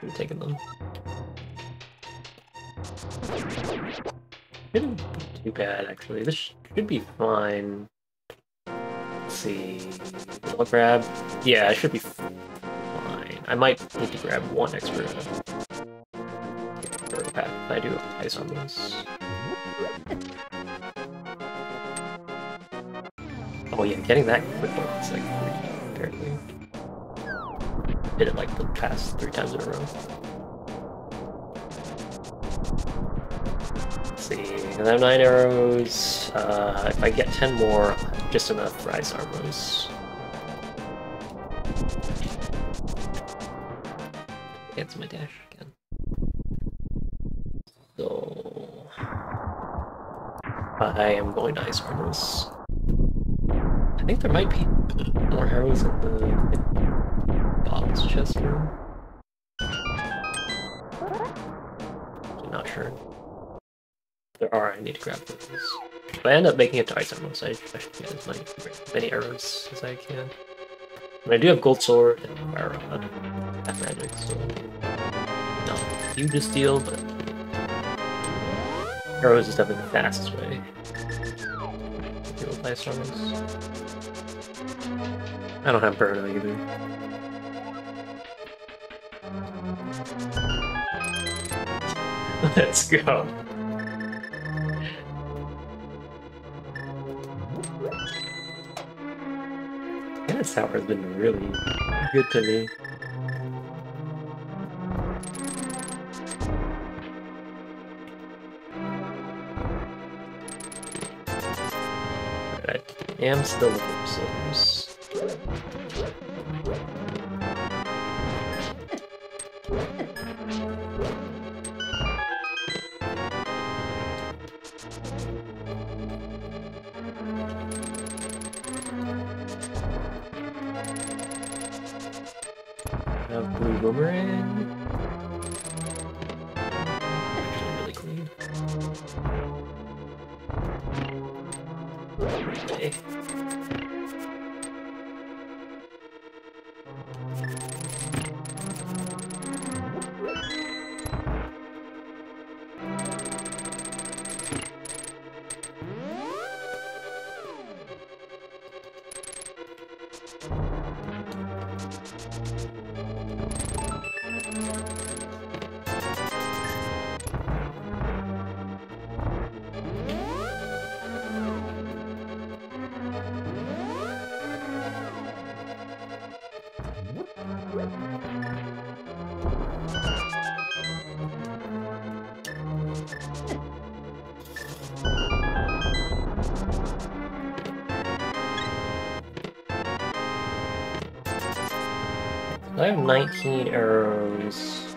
Have taken them. Shouldn't be too bad, actually. This should be fine. Let's see. I'll grab. Yeah, I should be fine. I might need to grab one extra. Path if I do ice on this. Oh yeah, getting that quick is like apparently. Hit it like the past three times in a row. See, I have nine arrows. Uh, if I get ten more, just enough for ice arrows. Cancel my dash again. So I am going to ice arrows. I think there might be more arrows in the Bob's chest room. I'm not sure. There are, I need to grab those. If I end up making it to ice arrows, I, I should get as many, many arrows as I can. I do have gold sword and fire rod, magic, so not a huge a deal, but arrows is definitely the fastest way. Deal with ice arrows. I don't have Byrna either. (laughs) Let's go. This tower has been really good to me. I am still looking for 15 arrows.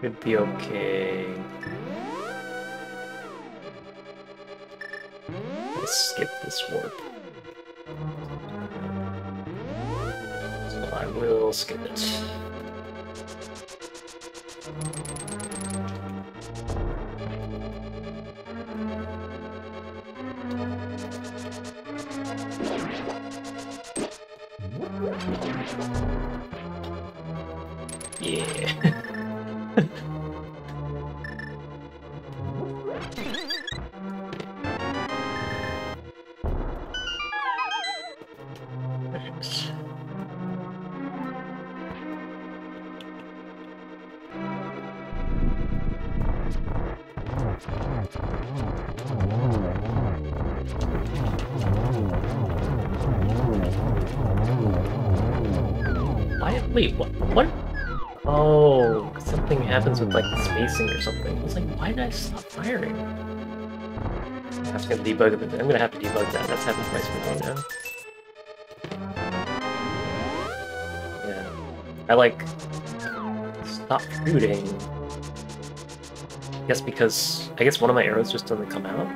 Could be okay. Happens with like spacing or something. I was like, why did I stop firing? I'm just gonna debug it. I'm gonna have to debug that. That's happened twice before now. Yeah. I like stopped shooting. I guess because I guess one of my arrows just doesn't come out.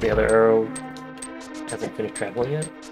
The other arrow hasn't finished traveling yet?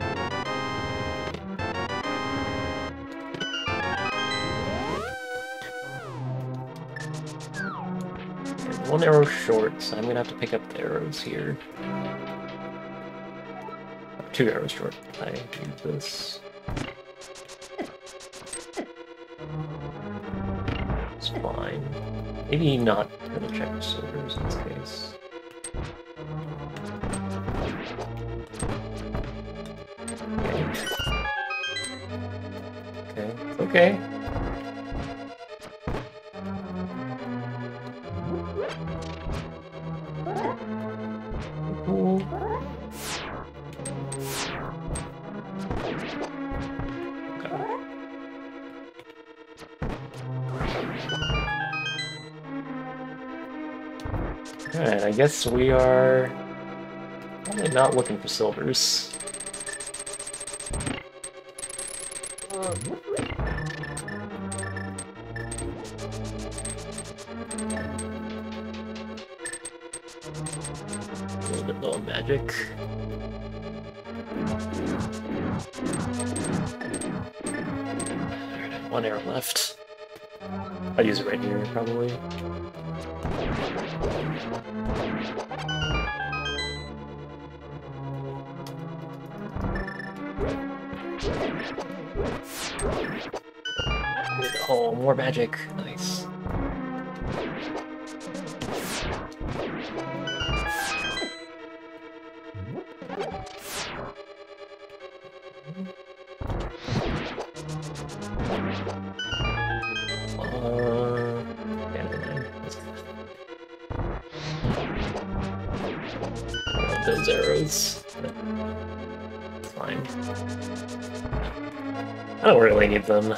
One arrow short, so I'm gonna have to pick up the arrows here. Two arrows short. I need this. It's fine. Maybe not gonna check the guess we are probably not looking for silvers. A little bit magic. One arrow left. I'll use it right here, probably. More magic. Nice. Those arrows. Fine. I don't really need them.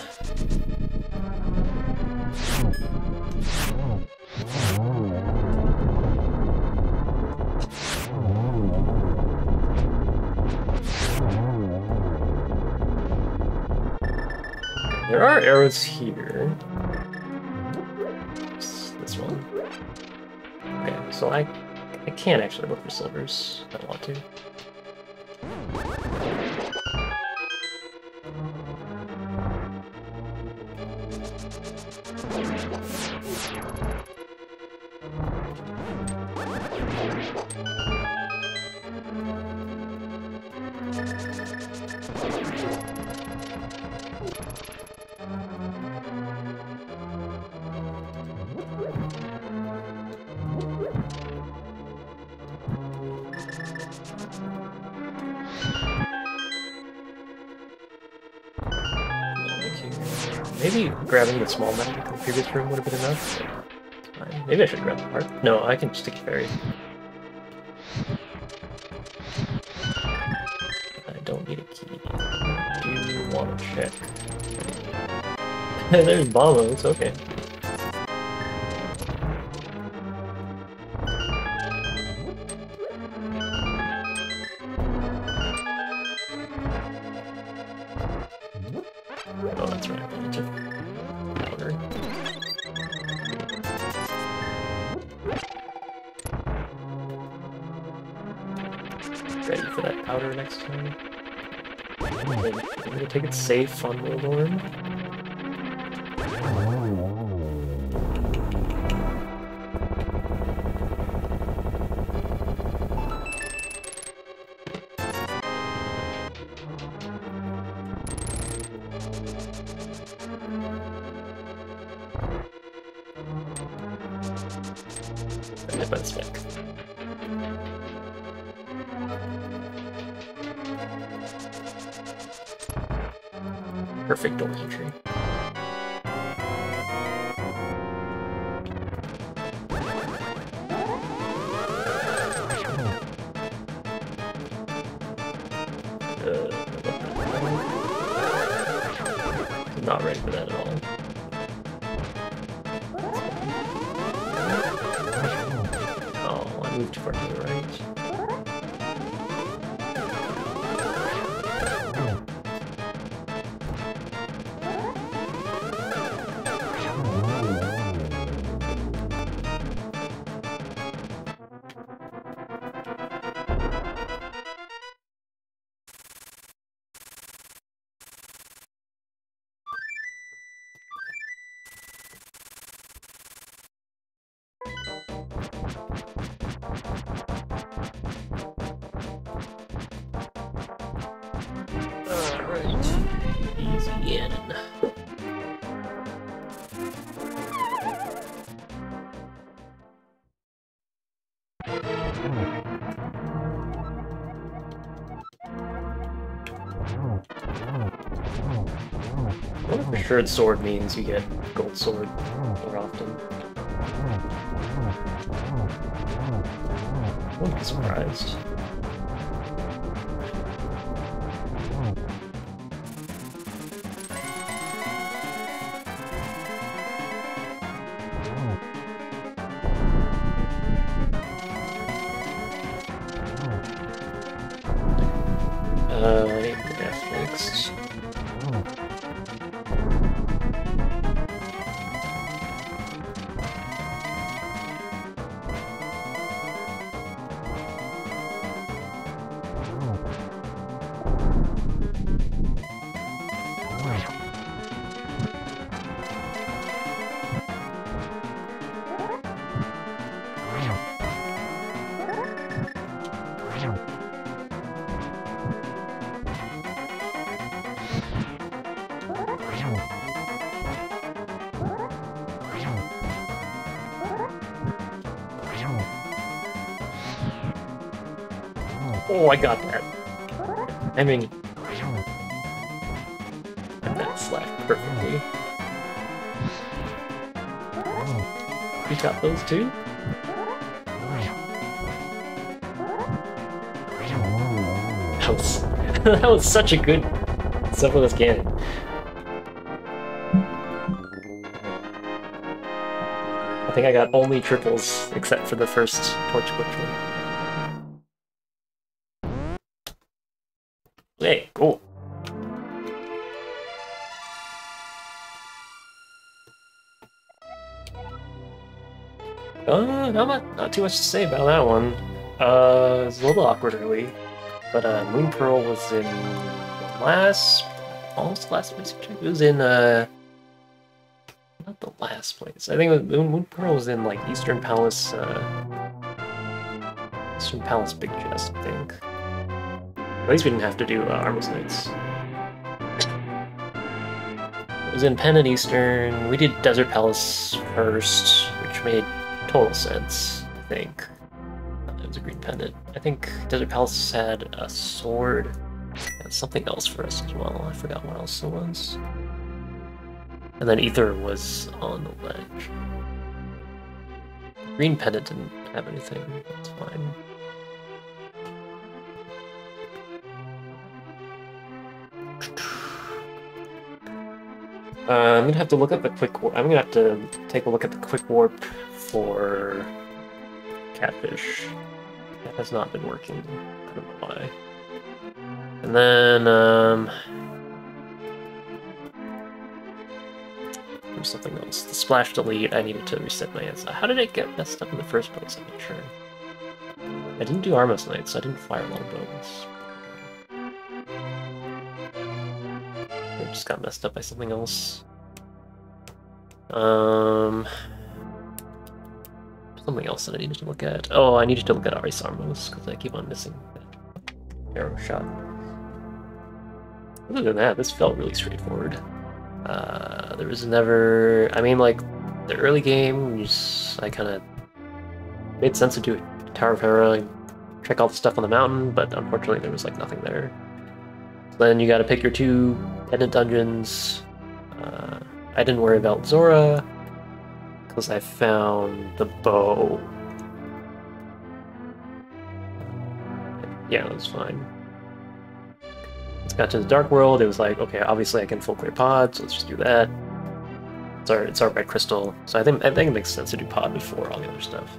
So I I can actually look for silvers. I want to. Maybe grabbing the small magic in the previous room would have been enough. Maybe I should grab the heart. No, I can stick fairy. I don't need a key. Do you want to check? (laughs) There's bombos, okay. It Assured sword means you get gold sword more often? Wouldn't be surprised. Uh, Oh, I got that. I mean, that slapped perfectly. You got those too? That was, (laughs) that was such a good Syphilis cannon. I think I got only triples except for the first torch glitch one. Too much to say about that one. Uh, it's a little awkward early, but uh, Moon Pearl was in last, almost last place. It was in uh, not the last place. I think Moon, Moon Pearl was in like Eastern Palace, uh, Eastern Palace Big Chest, I think. At least we didn't have to do uh, Armos Knights. It was in Pen and Eastern. We did Desert Palace first, which made total sense, think. It was a green pendant. I think Desert Palace had a sword and something else for us as well. I forgot what else it was. And then Ether was on the ledge. Green pendant didn't have anything. That's fine. Uh, I'm gonna have to look at the quick. I'm gonna have to take a look at the quick warp for catfish. That has not been working. I don't know why. And then um, there's something else. The splash delete. I needed to reset my answer. How did it get messed up in the first place? I'm not sure. I didn't do Armos Knights, so I didn't fire longbows. It just got messed up by something else. Um, something else that I needed to look at. Oh, I needed to look at Aris Armos because I keep on missing that arrow shot. Other than that, this felt really straightforward. Uh, there was never. I mean, like the early games, I kind of made sense to do Tower of Hera and check all the stuff on the mountain, but unfortunately, there was like nothing there. So then you got to pick your two pendant dungeons. Uh, I didn't worry about Zora because I found the bow. Yeah, that's fine. It's got to the Dark World, it was like, okay, obviously I can full clear pod, so let's just do that. It's our, it's our red crystal, so I think I think it makes sense to do pod before all the other stuff.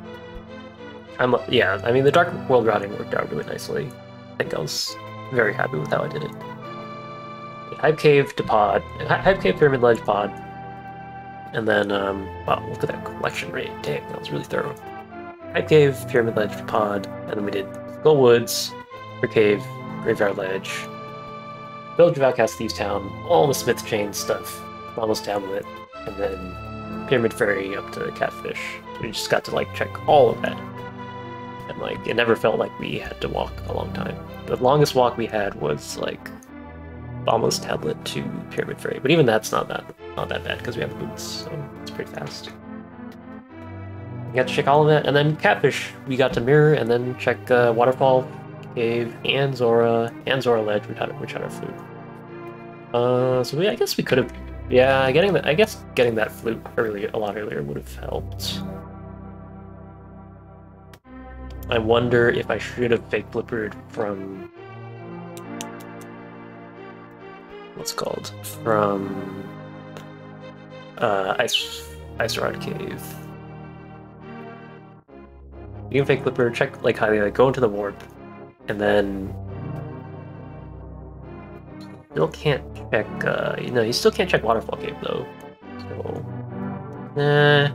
I'm yeah, I mean the Dark World routing worked out really nicely. I think I was very happy with how I did it. Hive Cave to pod, Hive Cave Pyramid Ledge pod, and then um, wow, look at that collection rate. Dang, that was really thorough. Hive Cave, Pyramid Ledge pod, and then we did Skull Woods, River Cave, Graveyard Ledge, Village of Outcast Thieves Town, all the Smith Chain stuff, Bombos Tablet, and then Pyramid Fairy up to Catfish. We just got to like check all of that. And like it never felt like we had to walk a long time. The longest walk we had was like Bombos Tablet to Pyramid Fairy, but even that's not that not that bad because we have boots, so it's pretty fast. We got to check all of that, and then Catfish we got to mirror, and then check uh, Waterfall Cave and Zora and Zora Ledge, which had which had our flute. Uh, so we, I guess we could have, yeah, getting. I guess getting that flute early, a lot earlier, would have helped. I wonder if I should have fake flippered from what's called from uh, Ice Ice Rod Cave. You can fake flipper, check Lake Hylia, like go into the warp, and then still can't check. Uh, you know, you still can't check Waterfall Cave though. So, nah,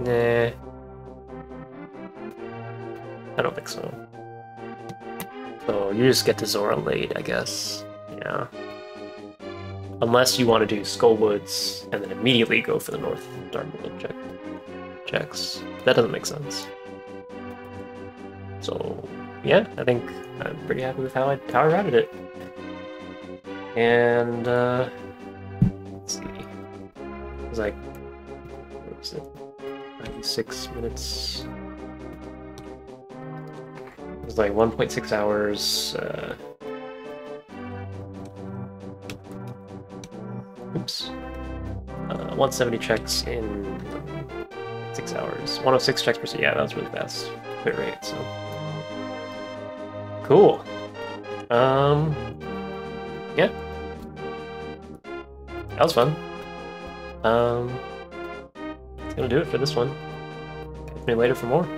nah. I don't think so. So you just get to Zora late, I guess. Yeah. Unless you want to do Skullwoods and then immediately go for the North Darkwood check checks. That doesn't make sense. So yeah, I think I'm pretty happy with how I how I routed it. And uh let's see. It was like what was it? 96 minutes It was like 1.6 hours. Uh, oops. Uh, 170 checks in six hours. 106 checks per second. Yeah, that was really fast. Quit rate. So Cool. Um, yeah. That was fun. Um, it's gonna do it for this one. Catch me later for more.